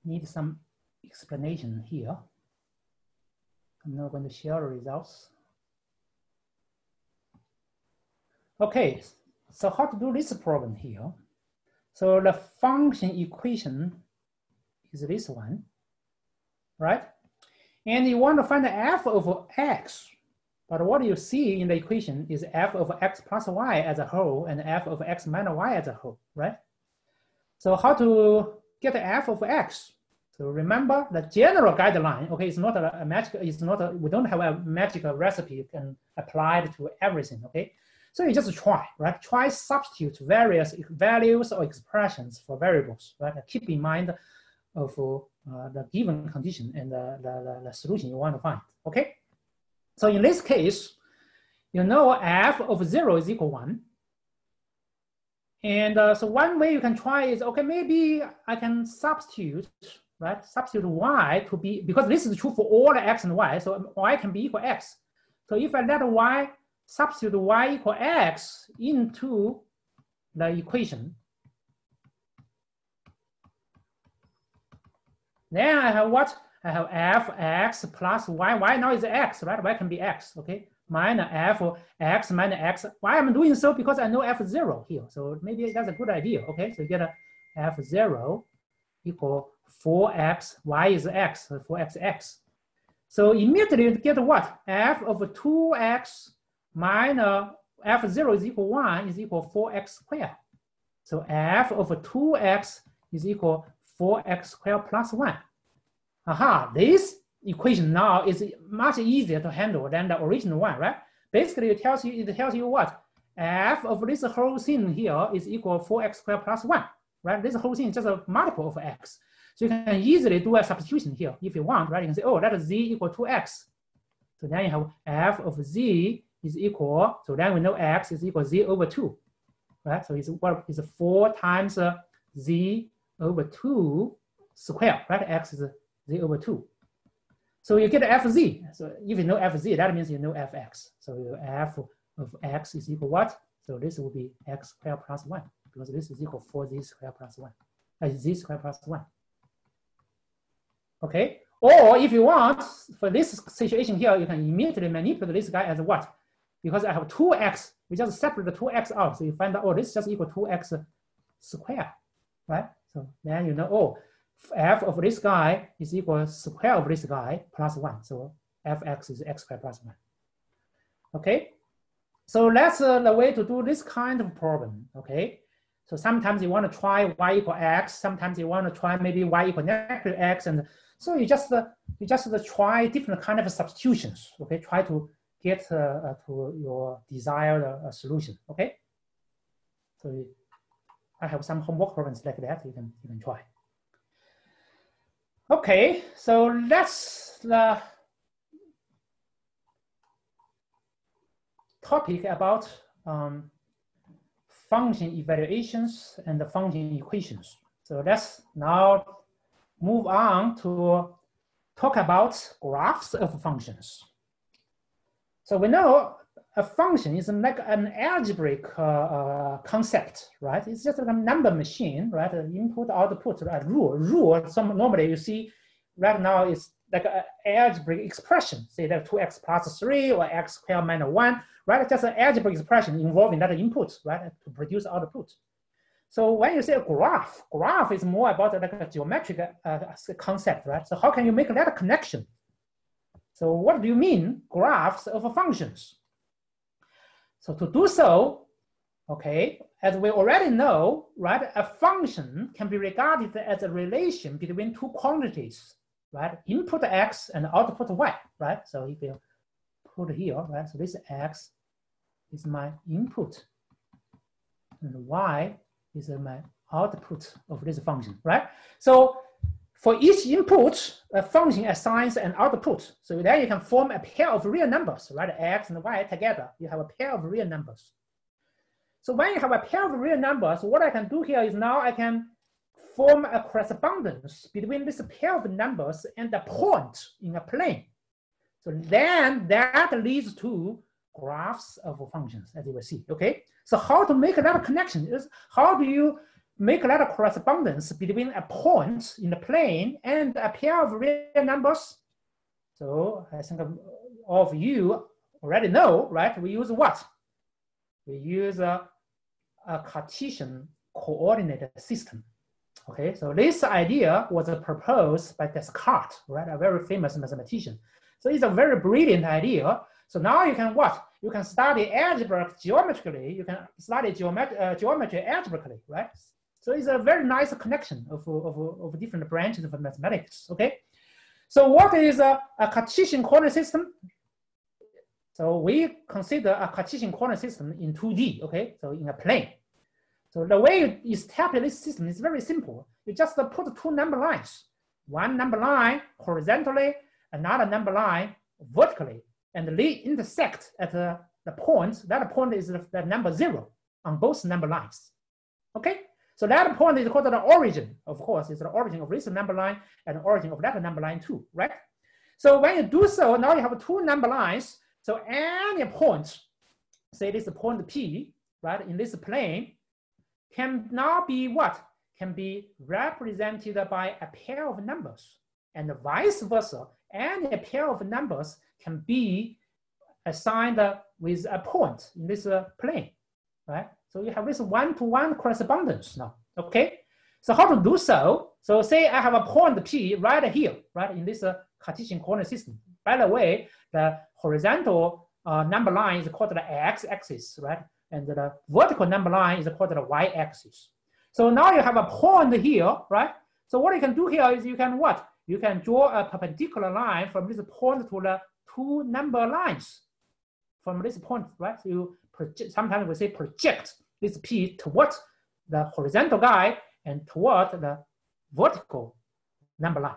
need some explanation here. I'm not going to share the results. Okay, so how to do this problem here? So the function equation is this one, right? And you want to find the f of x, but what you see in the equation is f of x plus y as a whole and f of x minus y as a whole, right? So how to get f of x? So remember the general guideline, okay, it's not a, a magic, it's not a, we don't have a magic recipe you can apply it to everything, okay? So you just try, right? Try substitute various values or expressions for variables, right? Keep in mind of uh, the given condition and the, the, the, solution you want to find, okay? So in this case, you know f of zero is equal one, and uh, so one way you can try is, okay, maybe I can substitute, right? Substitute y to be, because this is true for all the x and y, so y can be equal x. So if I let y, substitute y equal x into the equation, then I have what? I have fx plus y, y now is x, right? y can be x, okay? Minus f x minus x. Why I'm doing so? Because I know f0 here. So maybe that's a good idea. Okay, so you get a f0 equal 4x, y is x, so 4xx. So immediately you get what? f of 2x minus f0 is equal 1 is equal 4x squared. So f of 2x is equal 4x squared plus 1. Aha, this equation now is much easier to handle than the original one, right? Basically, it tells you it tells you what f of this whole thing here is equal 4x squared plus 1, right? This whole thing is just a multiple of x. So you can easily do a substitution here if you want, right? You can say, oh, let z equal 2x. So then you have f of z is equal, so then we know x is equal z over 2, right? So it's what is 4 times uh, z over 2 squared, right? x is z over 2. So you get fz. So if you know fz, that means you know fx. So f of x is equal what? So this will be x squared plus 1 because this is equal 4z squared plus 1. Uh, z squared plus 1. Okay, Or if you want, for this situation here, you can immediately manipulate this guy as what? Because I have 2x, we just separate the 2x out. So you find out, oh, this is just equal to 2x square, right? So then you know, oh, f of this guy is equal to square of this guy plus 1. So fx is x squared plus 1. Okay? So that's uh, the way to do this kind of problem, okay? So sometimes you want to try y equal x, sometimes you want to try maybe y equal negative x, and so you just uh, you just uh, try different kind of substitutions. Okay, try to get uh, uh to your desired uh, solution. Okay, so I have some homework problems like that. You can you can try. Okay, so that's the topic about um, function evaluations and the function equations. So let's now move on to talk about graphs of functions. So we know a function is like an algebraic uh, uh, concept, right? It's just like a number machine, right? Input, output, right? Rule, rule. Some normally you see right now is like an algebraic expression, say that 2x plus 3 or x squared minus 1, right? Just an algebraic expression involving that input, right, to produce output. So when you say a graph, graph is more about like a geometric uh, concept, right? So how can you make that connection? So what do you mean graphs of functions? So to do so, okay, as we already know, right, a function can be regarded as a relation between two quantities, right? Input x and output y, right? So if you put here, right, so this x is my input and y is my output of this function, right? So for each input, a function assigns an output. So then you can form a pair of real numbers, right? X and Y together, you have a pair of real numbers. So when you have a pair of real numbers, what I can do here is now I can form a correspondence between this pair of numbers and the point in a plane. So then that leads to graphs of functions, as you will see, okay? So how to make that connection is how do you make that correspondence between a point in the plane and a pair of real numbers? So I think all of you already know, right? We use what? We use a, a Cartesian coordinate system. Okay, so this idea was proposed by Descartes, right? A very famous mathematician. So it's a very brilliant idea. So now you can what? You can study algebra geometrically. You can study geomet uh, geometry algebraically, right? So it's a very nice connection of, of, of different branches of mathematics, okay? So what is a, a Cartesian coordinate system? So we consider a Cartesian coordinate system in 2D, okay? So in a plane. So the way you establish this system is very simple. You just put two number lines, one number line horizontally, another number line vertically and they intersect at the, the point, that point is the number zero on both number lines. Okay, so that point is called the origin, of course, it's the origin of this number line and origin of that number line too, right? So when you do so, now you have two number lines. So any point, say this point P, right, in this plane, can now be what? Can be represented by a pair of numbers and vice versa. Any pair of numbers can be assigned with a point in this uh, plane, right? So you have this one-to-one -one correspondence now, okay? So how to do so? So say I have a point P right here, right, in this uh, Cartesian coordinate system. By the way, the horizontal uh, number line is called the x-axis, right? And the vertical number line is called the y-axis. So now you have a point here, right? So what you can do here is you can what? You can draw a perpendicular line from this point to the two number lines from this point, right? So you project, sometimes we say project this P towards the horizontal guy and toward the vertical number line.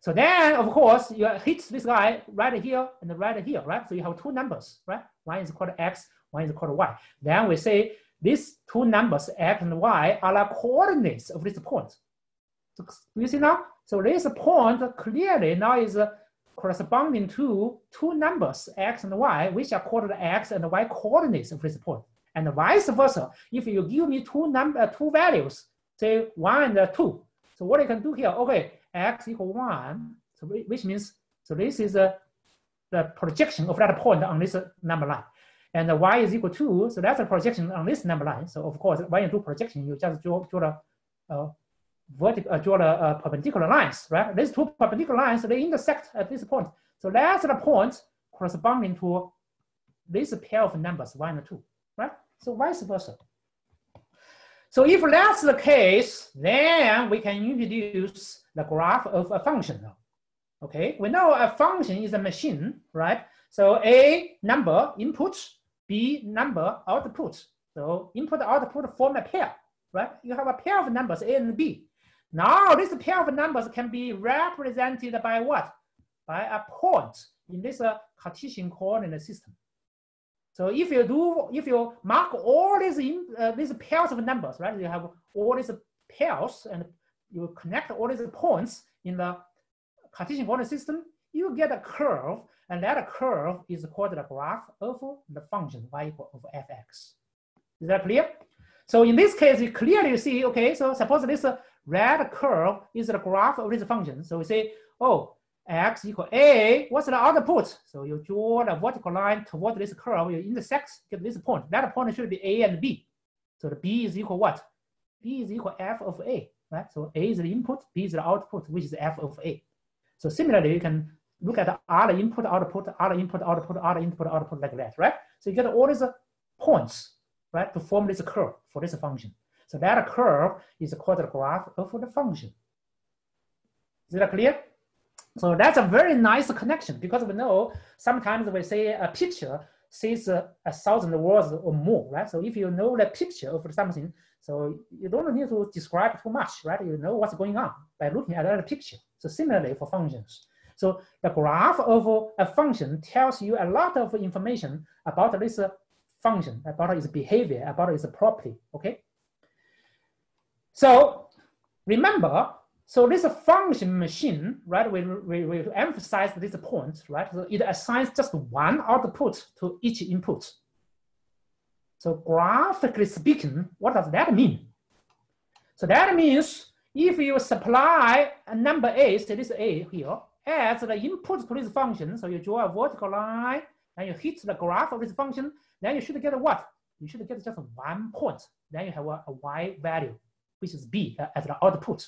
So then, of course, you hit this guy right here and right here, right? So you have two numbers, right? One is called X, one is called Y. Then we say these two numbers, X and Y, are the coordinates of this point. So you see now? So this point clearly now is uh, corresponding to two numbers, x and y, which are called the x and y coordinates of this point. And vice versa, if you give me two number, uh, two values, say one and two, so what you can do here, okay, x equal one, so which means, so this is uh, the projection of that point on this uh, number line. And the y is equal to, so that's a projection on this number line. So of course, when you do projection, you just draw, draw the uh, vertical, uh, draw the uh, perpendicular lines, right? These two perpendicular lines, they intersect at this point. So that's the point corresponding to this pair of numbers, one and two, right? So vice versa. So if that's the case, then we can introduce the graph of a function. Okay, we know a function is a machine, right? So A number input, B number output. So input output form a pair, right? You have a pair of numbers A and B. Now this pair of numbers can be represented by what? By a point in this uh, Cartesian coordinate system. So if you do, if you mark all these in, uh, these pairs of numbers, right? You have all these pairs and you connect all these points in the Cartesian coordinate system, you get a curve, and that curve is called the graph of the function y equal of fx. Is that clear? So in this case, you clearly see, okay, so suppose this uh, red curve is the graph of this function. So we say, oh, x equal a, what's the output? So you draw the vertical line toward this curve, you intersect, get this point. That point should be a and b. So the b is equal what? b is equal f of a, right? So a is the input, b is the output, which is f of a. So similarly, you can look at other input, output, other input, output, other input, output like that, right? So you get all these points, right, to form this curve for this function. So that curve is called the graph of the function. Is that clear? So that's a very nice connection because we know sometimes we say a picture says a, a thousand words or more, right? So if you know the picture of something, so you don't need to describe too much, right? You know what's going on by looking at that picture. So similarly for functions. So the graph of a function tells you a lot of information about this function, about its behavior, about its property, okay? So remember, so this function machine, right, we, we, we emphasize this point, right? So it assigns just one output to each input. So graphically speaking, what does that mean? So that means if you supply a number A, so this A here, as the input to this function, so you draw a vertical line and you hit the graph of this function, then you should get what? You should get just one point. Then you have a, a y value, which is B uh, as the output.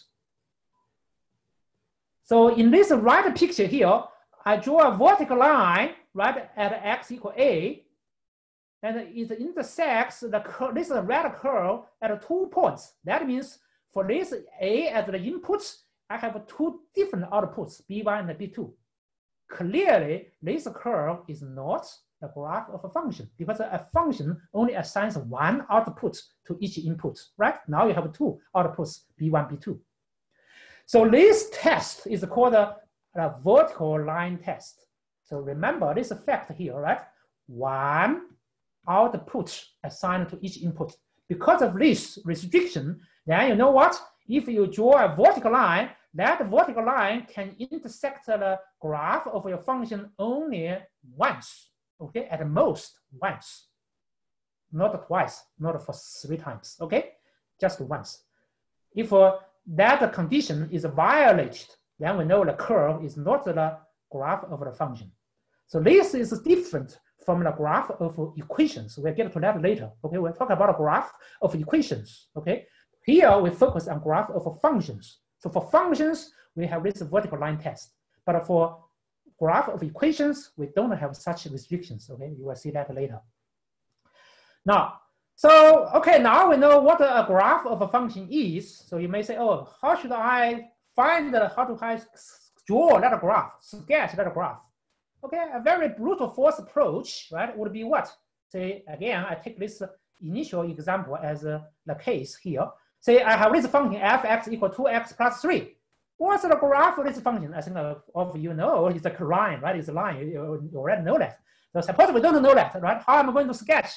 So in this right picture here, I draw a vertical line, right, at x equal A, and it intersects the this red curve at two points. That means for this A as the input, I have two different outputs, B1 and B2. Clearly, this curve is not the graph of a function because a function only assigns one output to each input, right? Now you have two outputs, B1, B2. So this test is called a, a vertical line test. So remember this effect here, right? One output assigned to each input. Because of this restriction, then you know what? If you draw a vertical line, that vertical line can intersect the graph of your function only once, okay? At most once, not twice, not for three times, okay? Just once. If uh, that condition is violated, then we know the curve is not the graph of the function. So this is different from the graph of equations. We'll get to that later. Okay, we'll talk about a graph of equations. Okay, here we focus on graph of functions. So for functions, we have this vertical line test. But for graph of equations, we don't have such restrictions. Okay, you will see that later. Now, so okay, now we know what a graph of a function is. So you may say, oh, how should I find the, how to draw that graph, sketch that graph? Okay, a very brute force approach, right, would be what? Say, again, I take this initial example as uh, the case here. Say I have this function fx equal 2x plus 3. What's the graph of this function? I think of you know it's a line, right? It's a line. You, you already know that. So suppose we don't know that, right? How am I going to sketch?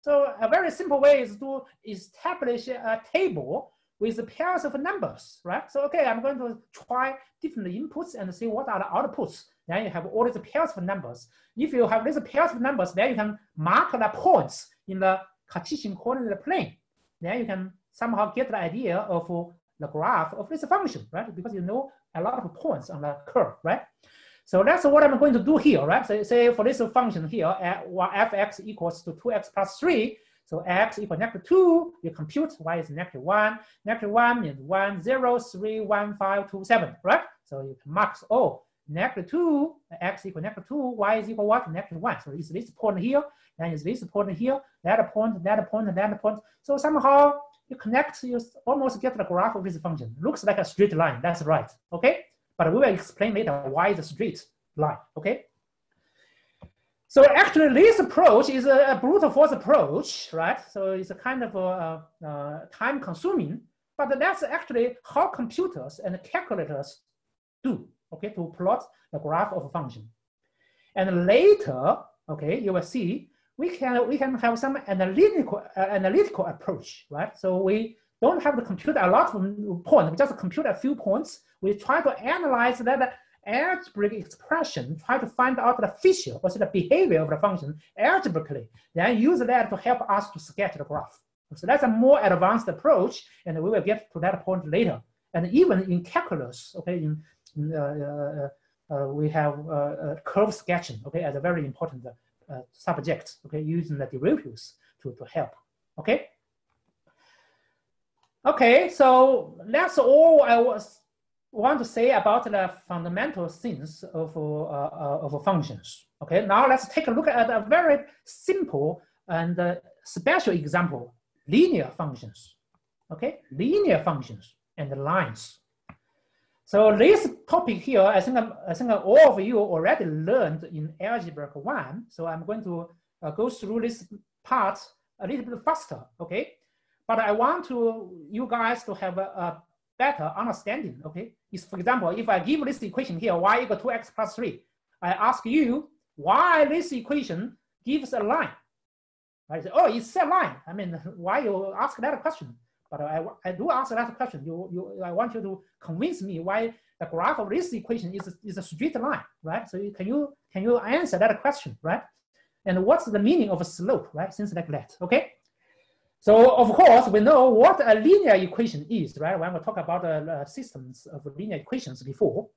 So a very simple way is to establish a table with pairs of numbers, right? So okay, I'm going to try different inputs and see what are the outputs. Then you have all these pairs of numbers. If you have these pairs of numbers, then you can mark the points in the Cartesian coordinate plane. Then you can somehow get the idea of the graph of this function, right? Because you know a lot of points on the curve, right? So that's what I'm going to do here, right? So say for this function here, fx equals to 2x plus 3. So x equals negative 2, you compute y is negative 1. Negative 1 means 1, 0, 3, 1, 5, 2, 7, right? So you mark, oh, negative 2, x equal negative 2, y is equal what? Negative 1. So it's this point here, then it's this point here, that point, that point, that point. So somehow you connect, you almost get the graph of this function. Looks like a straight line, that's right, okay? But we will explain later why the straight line, okay? So actually this approach is a, brute force approach, right? So it's a kind of a, a time consuming, but that's actually how computers and calculators do, okay, to plot the graph of a function. And later, okay, you will see we can we can have some analytical uh, analytical approach, right? So we don't have to compute a lot of points, we just compute a few points. We try to analyze that algebraic expression, try to find out the feature or the behavior of the function algebraically, then use that to help us to sketch the graph. So that's a more advanced approach, and we will get to that point later. And even in calculus, okay, in, in uh, uh, uh, we have uh, uh, curve sketching, okay, as a very important uh, subject, okay, using the derivatives to, to help, okay? Okay, so that's all I was want to say about the fundamental things of, uh, uh, of functions. Okay, now let's take a look at a very simple and uh, special example, linear functions. Okay, linear functions and the lines. So this topic here, I think, I think all of you already learned in Algebra 1. So I'm going to uh, go through this part a little bit faster, okay? But I want to you guys to have a, a better understanding, okay? Is for example, if I give this equation here, y equal to x plus 3, I ask you why this equation gives a line. I say, oh, it's a line. I mean, why you ask that question? But I, I do ask that question. You, you, I want you to convince me why the graph of this equation is, is a straight line, right? So you, can you can you answer that question, right? And what's the meaning of a slope, right? Things like that, okay? So of course, we know what a linear equation is, right? When we talk about uh, systems of linear equations before.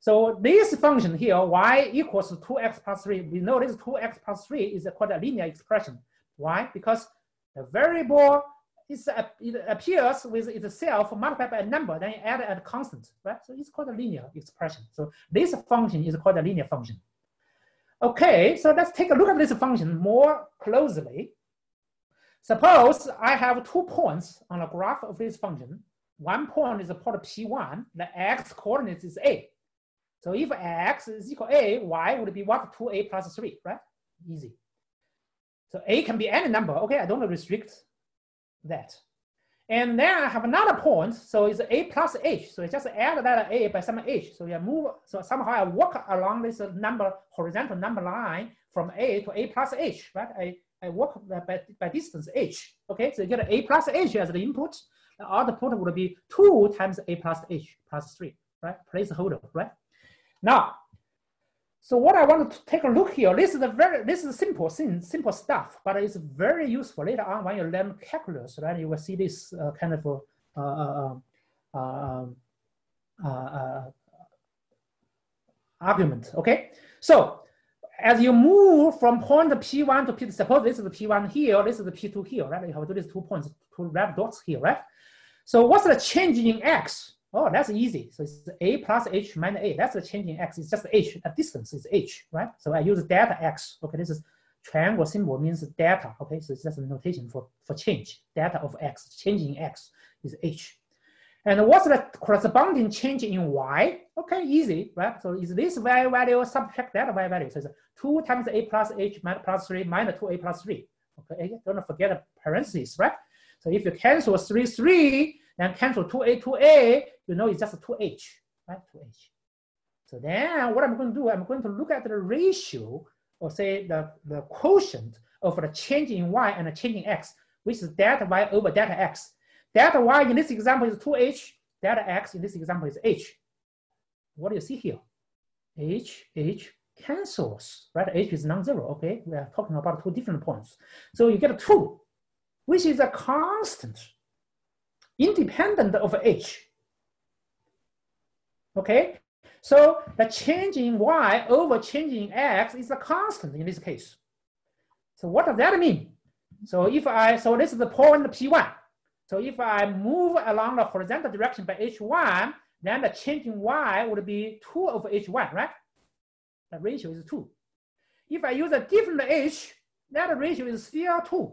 So this function here, y equals 2x plus 3, we know this 2x plus 3 is called a linear expression. Why? Because the variable uh, it appears with itself multiplied by a number, then you add a constant, right? So it's called a linear expression. So this function is called a linear function. Okay, so let's take a look at this function more closely. Suppose I have two points on the graph of this function. One point is a point P1, the x coordinate is A. So if x is equal A, y would be what? 2A plus 3, right? Easy. So A can be any number. Okay, I don't restrict that. And then I have another point, so it's A plus H. So I just add that A by some H. So you move, so somehow I walk along this number, horizontal number line from A to A plus H, right? I I work by, by distance h. Okay, so you get a plus h as the input. The output would be two times a plus h plus three, right? Placeholder, right? Now, so what I want to take a look here, this is a very, this is simple thing, simple stuff, but it's very useful later on when you learn calculus, right? You will see this uh, kind of uh, uh, uh, uh, uh argument, okay? So as you move from point P1 to P, suppose this is the P1 here, this is the P2 here, right? You have to do these two points, two red dots here, right? So what's the change in X? Oh, that's easy. So it's A plus H minus A. That's the change in X. It's just H. A distance is H, right? So I use delta X. Okay, this is triangle symbol means delta. Okay, so it's just a notation for, for change. Delta of X, changing X is H. And what's the corresponding change in y? Okay, easy, right? So is this y value subtract that y value? So it's 2 times a plus h minus plus 3 minus 2a plus 3. Okay, don't forget the parentheses, right? So if you cancel 3, 3, then cancel 2a, 2a, you know it's just 2h, right? 2h. So then what I'm going to do, I'm going to look at the ratio or say the, the quotient of the change in y and the change in x, which is delta y over delta x. Delta y in this example is 2h, delta x in this example is h. What do you see here? h, h cancels, right? h is non-zero, okay? We are talking about two different points. So you get 2, which is a constant, independent of h, Okay, so the change in y over change in x is a constant in this case. So what does that mean? So if I, so this is the point P1. So if I move along the horizontal direction by H1, then the change in y would be 2 over H1, right? The ratio is 2. If I use a different H, that ratio is still 2,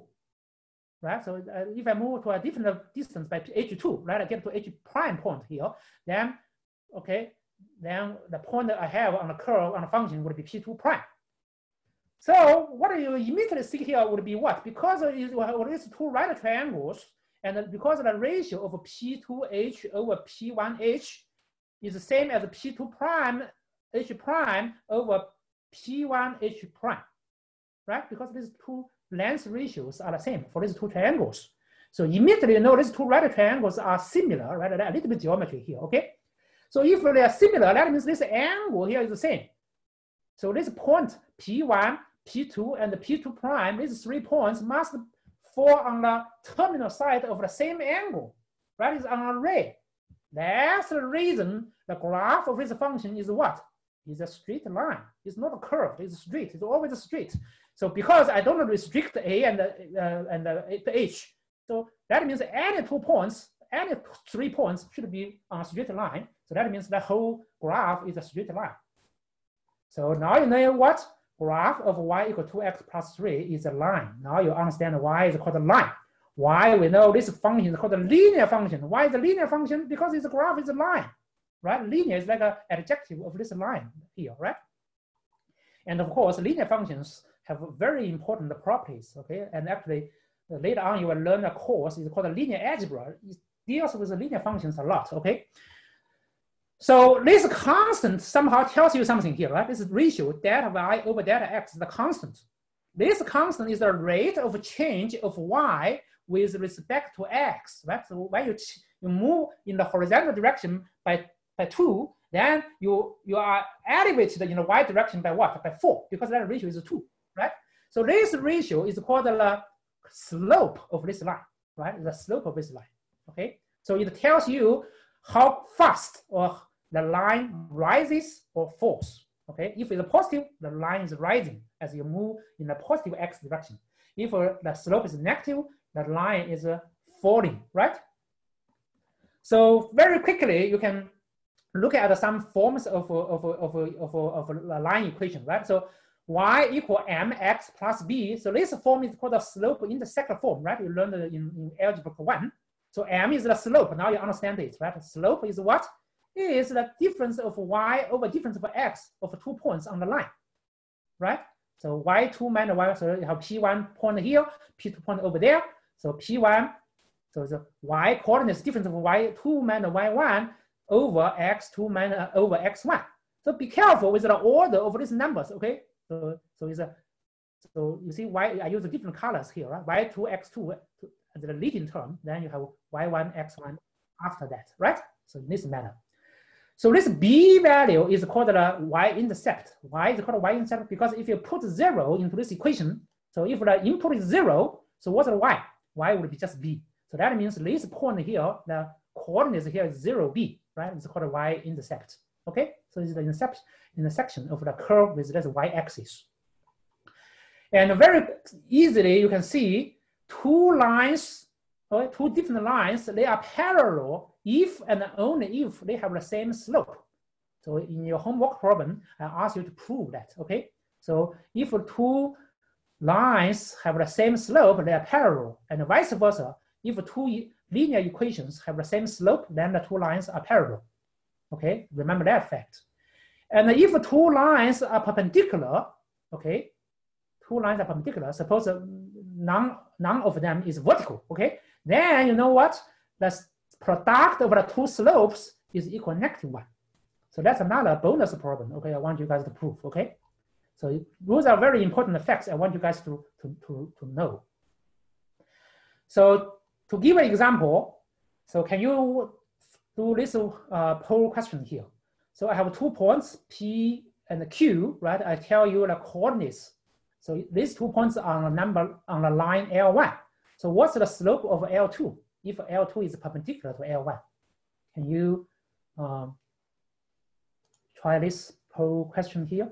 right? So uh, if I move to a different distance by H2, right, I get to H prime point here, then, okay, then the point that I have on the curve on the function would be P2 prime. So what you immediately see here would be what? Because it is two right triangles, and because the ratio of P2H over P1H is the same as P2 prime H prime over P1H prime, right? Because these two length ratios are the same for these two triangles. So immediately you know these two right triangles are similar, right? A little bit geometry here, okay? So if they are similar, that means this angle here is the same. So this point P1, P2, and P2 prime, these three points must fall on the terminal side of the same angle, right? It's on a ray. That's the reason the graph of this function is what? Is a straight line. It's not a curve, it's straight, it's always straight. So because I don't restrict A and, uh, and H, so that means any two points, any three points should be on a straight line. So that means the whole graph is a straight line. So now you know what? Graph of y equal to x plus 3 is a line. Now you understand why it's called a line. Why we know this function is called a linear function. Why is a linear function? Because its graph is a line, right? Linear is like an adjective of this line here, right? And of course, linear functions have very important properties, okay? And actually, later on you will learn a course, it's called a linear algebra. It deals with linear functions a lot, okay? So this constant somehow tells you something here, right? This ratio delta y over delta x is the constant. This constant is the rate of change of y with respect to x, right? So when you, you move in the horizontal direction by, by two, then you, you are elevated in the y direction by what? By four, because that ratio is two? So this ratio is called the slope of this line, right? The slope of this line, okay? So it tells you how fast or the line rises or falls. Okay, if it's positive, the line is rising as you move in the positive x direction. If the slope is negative, the line is falling, right? So very quickly, you can look at some forms of, of, of, of, of, a line equation, right? So y equal mx plus b. So this form is called the slope intercept form, right? You learned in, in algebra one. So m is the slope. Now you understand it, right? Slope is what? Is the difference of y over difference of x of two points on the line, right? So y2 minus y, so you have p1 point here, p2 point over there. So p1, so the y coordinates difference of y2 minus y1 over x2 minus over x1. So be careful with the order of these numbers, okay? So, so it's a, so you see why I use different colors here, right? y2, x2 the leading term, then you have y1, x1 after that, right? So in this manner. So this b value is called the y-intercept. Why is it called y-intercept? Because if you put zero into this equation, so if the input is zero, so what's the y? y would be just b. So that means this point here, the coordinates here is zero b, right? It's called y-intercept. Okay, so this is the intercept, intersection of the curve with this y-axis. And very easily you can see two lines, or two different lines, they are parallel if and only if they have the same slope. So in your homework problem, I ask you to prove that, okay? So if two lines have the same slope, they are parallel, and vice versa. If two linear equations have the same slope, then the two lines are parallel. Okay, remember that fact. And if two lines are perpendicular, okay, two lines are perpendicular, suppose uh, none, none of them is vertical, okay, then you know what? The product of the two slopes is equal negative one. So that's another bonus problem, okay, I want you guys to prove, okay? So those are very important facts I want you guys to, to, to, to know. So to give an example, so can you do this uh, poll question here? So I have two points, P and Q, right? I tell you the coordinates. So these two points are on a number on the line L1. So what's the slope of L2 if L2 is perpendicular to L1? Can you um, try this poll question here.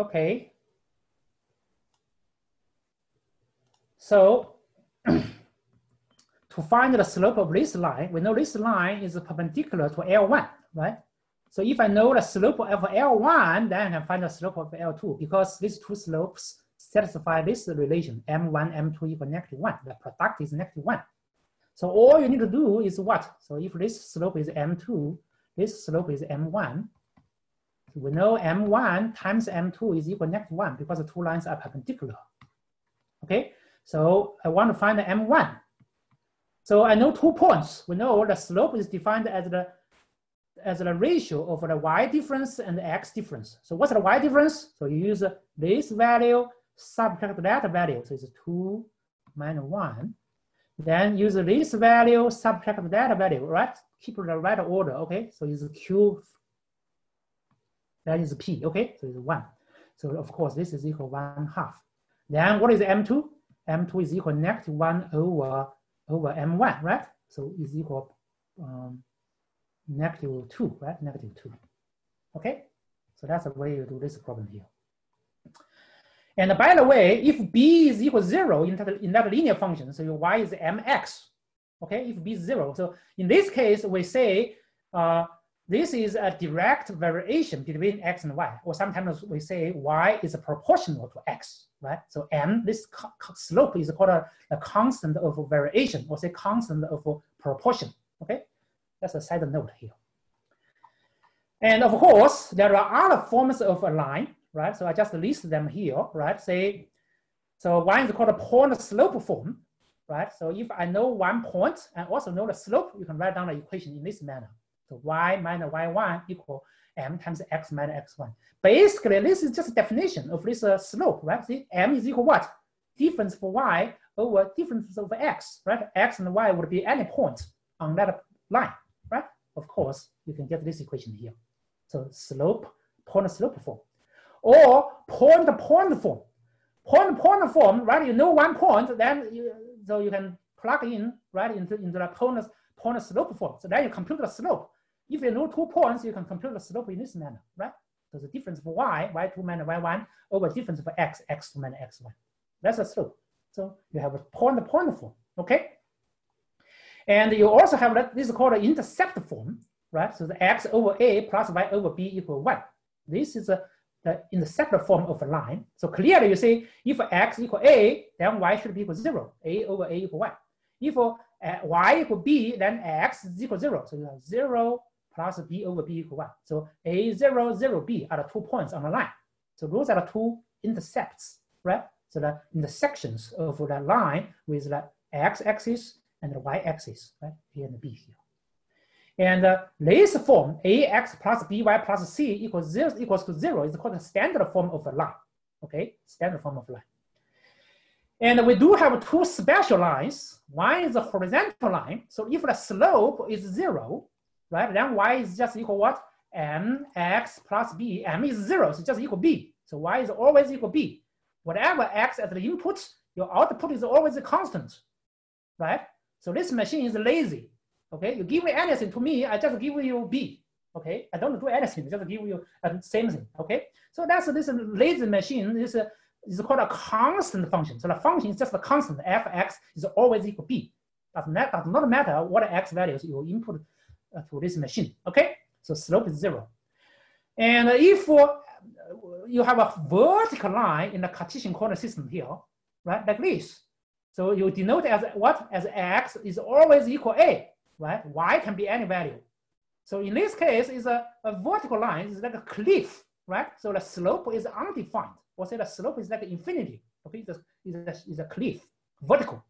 Okay. So to find the slope of this line, we know this line is perpendicular to L1, right? So if I know the slope of L1, then I can find the slope of L2 because these two slopes satisfy this relation, M1, M2 equal negative 1. The product is negative 1. So all you need to do is what? So if this slope is M2, this slope is M1, we know M1 times M2 is equal negative 1 because the two lines are perpendicular. Okay, so I want to find the M1. So I know two points. We know the slope is defined as the as the ratio of the y difference and the x difference. So what's the y difference? So you use this value, subtract that value. So it's 2 minus 1. Then use this value, subtract that value, right? Keep the right order, okay? So it's q that is P, okay? So it's one. So of course, this is equal one half. Then what is M2? M2 is equal negative one over, over M1, right? So is equal um, negative two, right? Negative two, okay? So that's the way you do this problem here. And by the way, if b is equal zero in that, in that linear function, so your y is mx, okay? If b is zero, so in this case, we say uh, this is a direct variation between x and y, or sometimes we say y is proportional to x, right? So m, this slope is called a, a, constant of variation, or say constant of proportion, okay? That's a side note here. And of course, there are other forms of a line, right? So I just list them here, right? Say, so one is called a point slope form, right? So if I know one point and also know the slope, you can write down the equation in this manner. So y minus y1 equal m times x minus x1. Basically, this is just a definition of this uh, slope, right? See, m is equal what? Difference for y over difference over x, right? x and y would be any point on that line, right? Of course, you can get this equation here. So slope, point slope form. Or point point form. Point point form, right? You know one point, then you, so you can plug in right into, into the point, point slope form. So then you compute the slope. If you know two points, you can compute the slope in this manner, right? So the difference for y, y2 minus y1 over difference for x, x2 minus x1. That's a slope. So you have a point-point form, okay? And you also have that, this is called an intercept form, right? So the x over a plus y over b equal 1. This is a, the intercept form of a line. So clearly you see, if x equal a, then y should be equal 0. a over a equal 1. If uh, y equal b, then x is equal 0. So you have 0, plus b over b equal 1. So a 0, 0, b are the two points on the line. So those are the two intercepts, right? So the intersections of the line with the x-axis and the y-axis, right? A and b here. And uh, this form, ax plus by plus c equals, zero, equals to 0 is called the standard form of a line, okay? Standard form of line. And we do have two special lines. One is a horizontal line. So if the slope is 0, right? Then y is just equal what? mx plus b. m is zero, so just equal b. So y is always equal b. Whatever x as the input, your output is always a constant, right? So this machine is lazy. Okay, you give me anything to me, I just give you b. Okay, I don't do anything, just give you the same thing. Okay, so that's this lazy machine. This uh, is called a constant function. So the function is just a constant. fx is always equal b. Does not, does not matter what x values you input to this machine. Okay, so slope is zero. And if uh, you have a vertical line in the Cartesian coordinate system here, right, like this. So you denote as what? As x is always equal a, right? Y can be any value. So in this case, it's a, a vertical line, it's like a cliff, right? So the slope is undefined. Or say the slope is like infinity, okay? It's a, it's a, it's a cliff, vertical.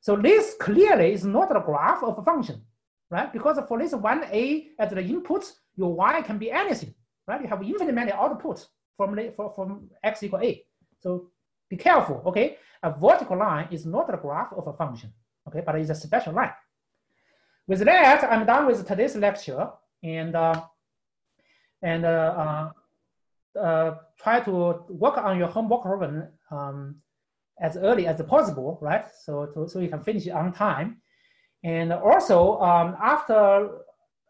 So this clearly is not a graph of a function, right? Because for this one a as the input, your y can be anything, right? You have infinite many outputs from, the, from x equal a. So be careful, okay? A vertical line is not a graph of a function, okay? But it's a special line. With that, I'm done with today's lecture and uh, and uh, uh, uh try to work on your homework problem um, as early as possible, right? So to, so you can finish it on time. And also um, after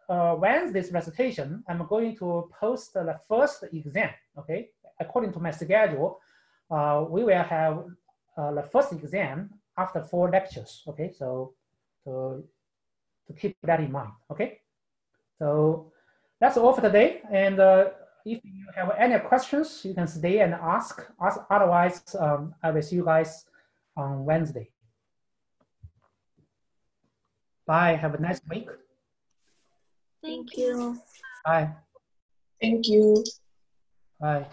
uh, Wednesday's recitation, I'm going to post the first exam, okay? According to my schedule, uh, we will have uh, the first exam after four lectures, okay? So, to keep that in mind, okay? So that's all for today. And uh, if you have any questions, you can stay and ask. ask otherwise, um, I will see you guys on Wednesday. Bye. Have a nice week. Thank you. Bye. Thank you. Bye.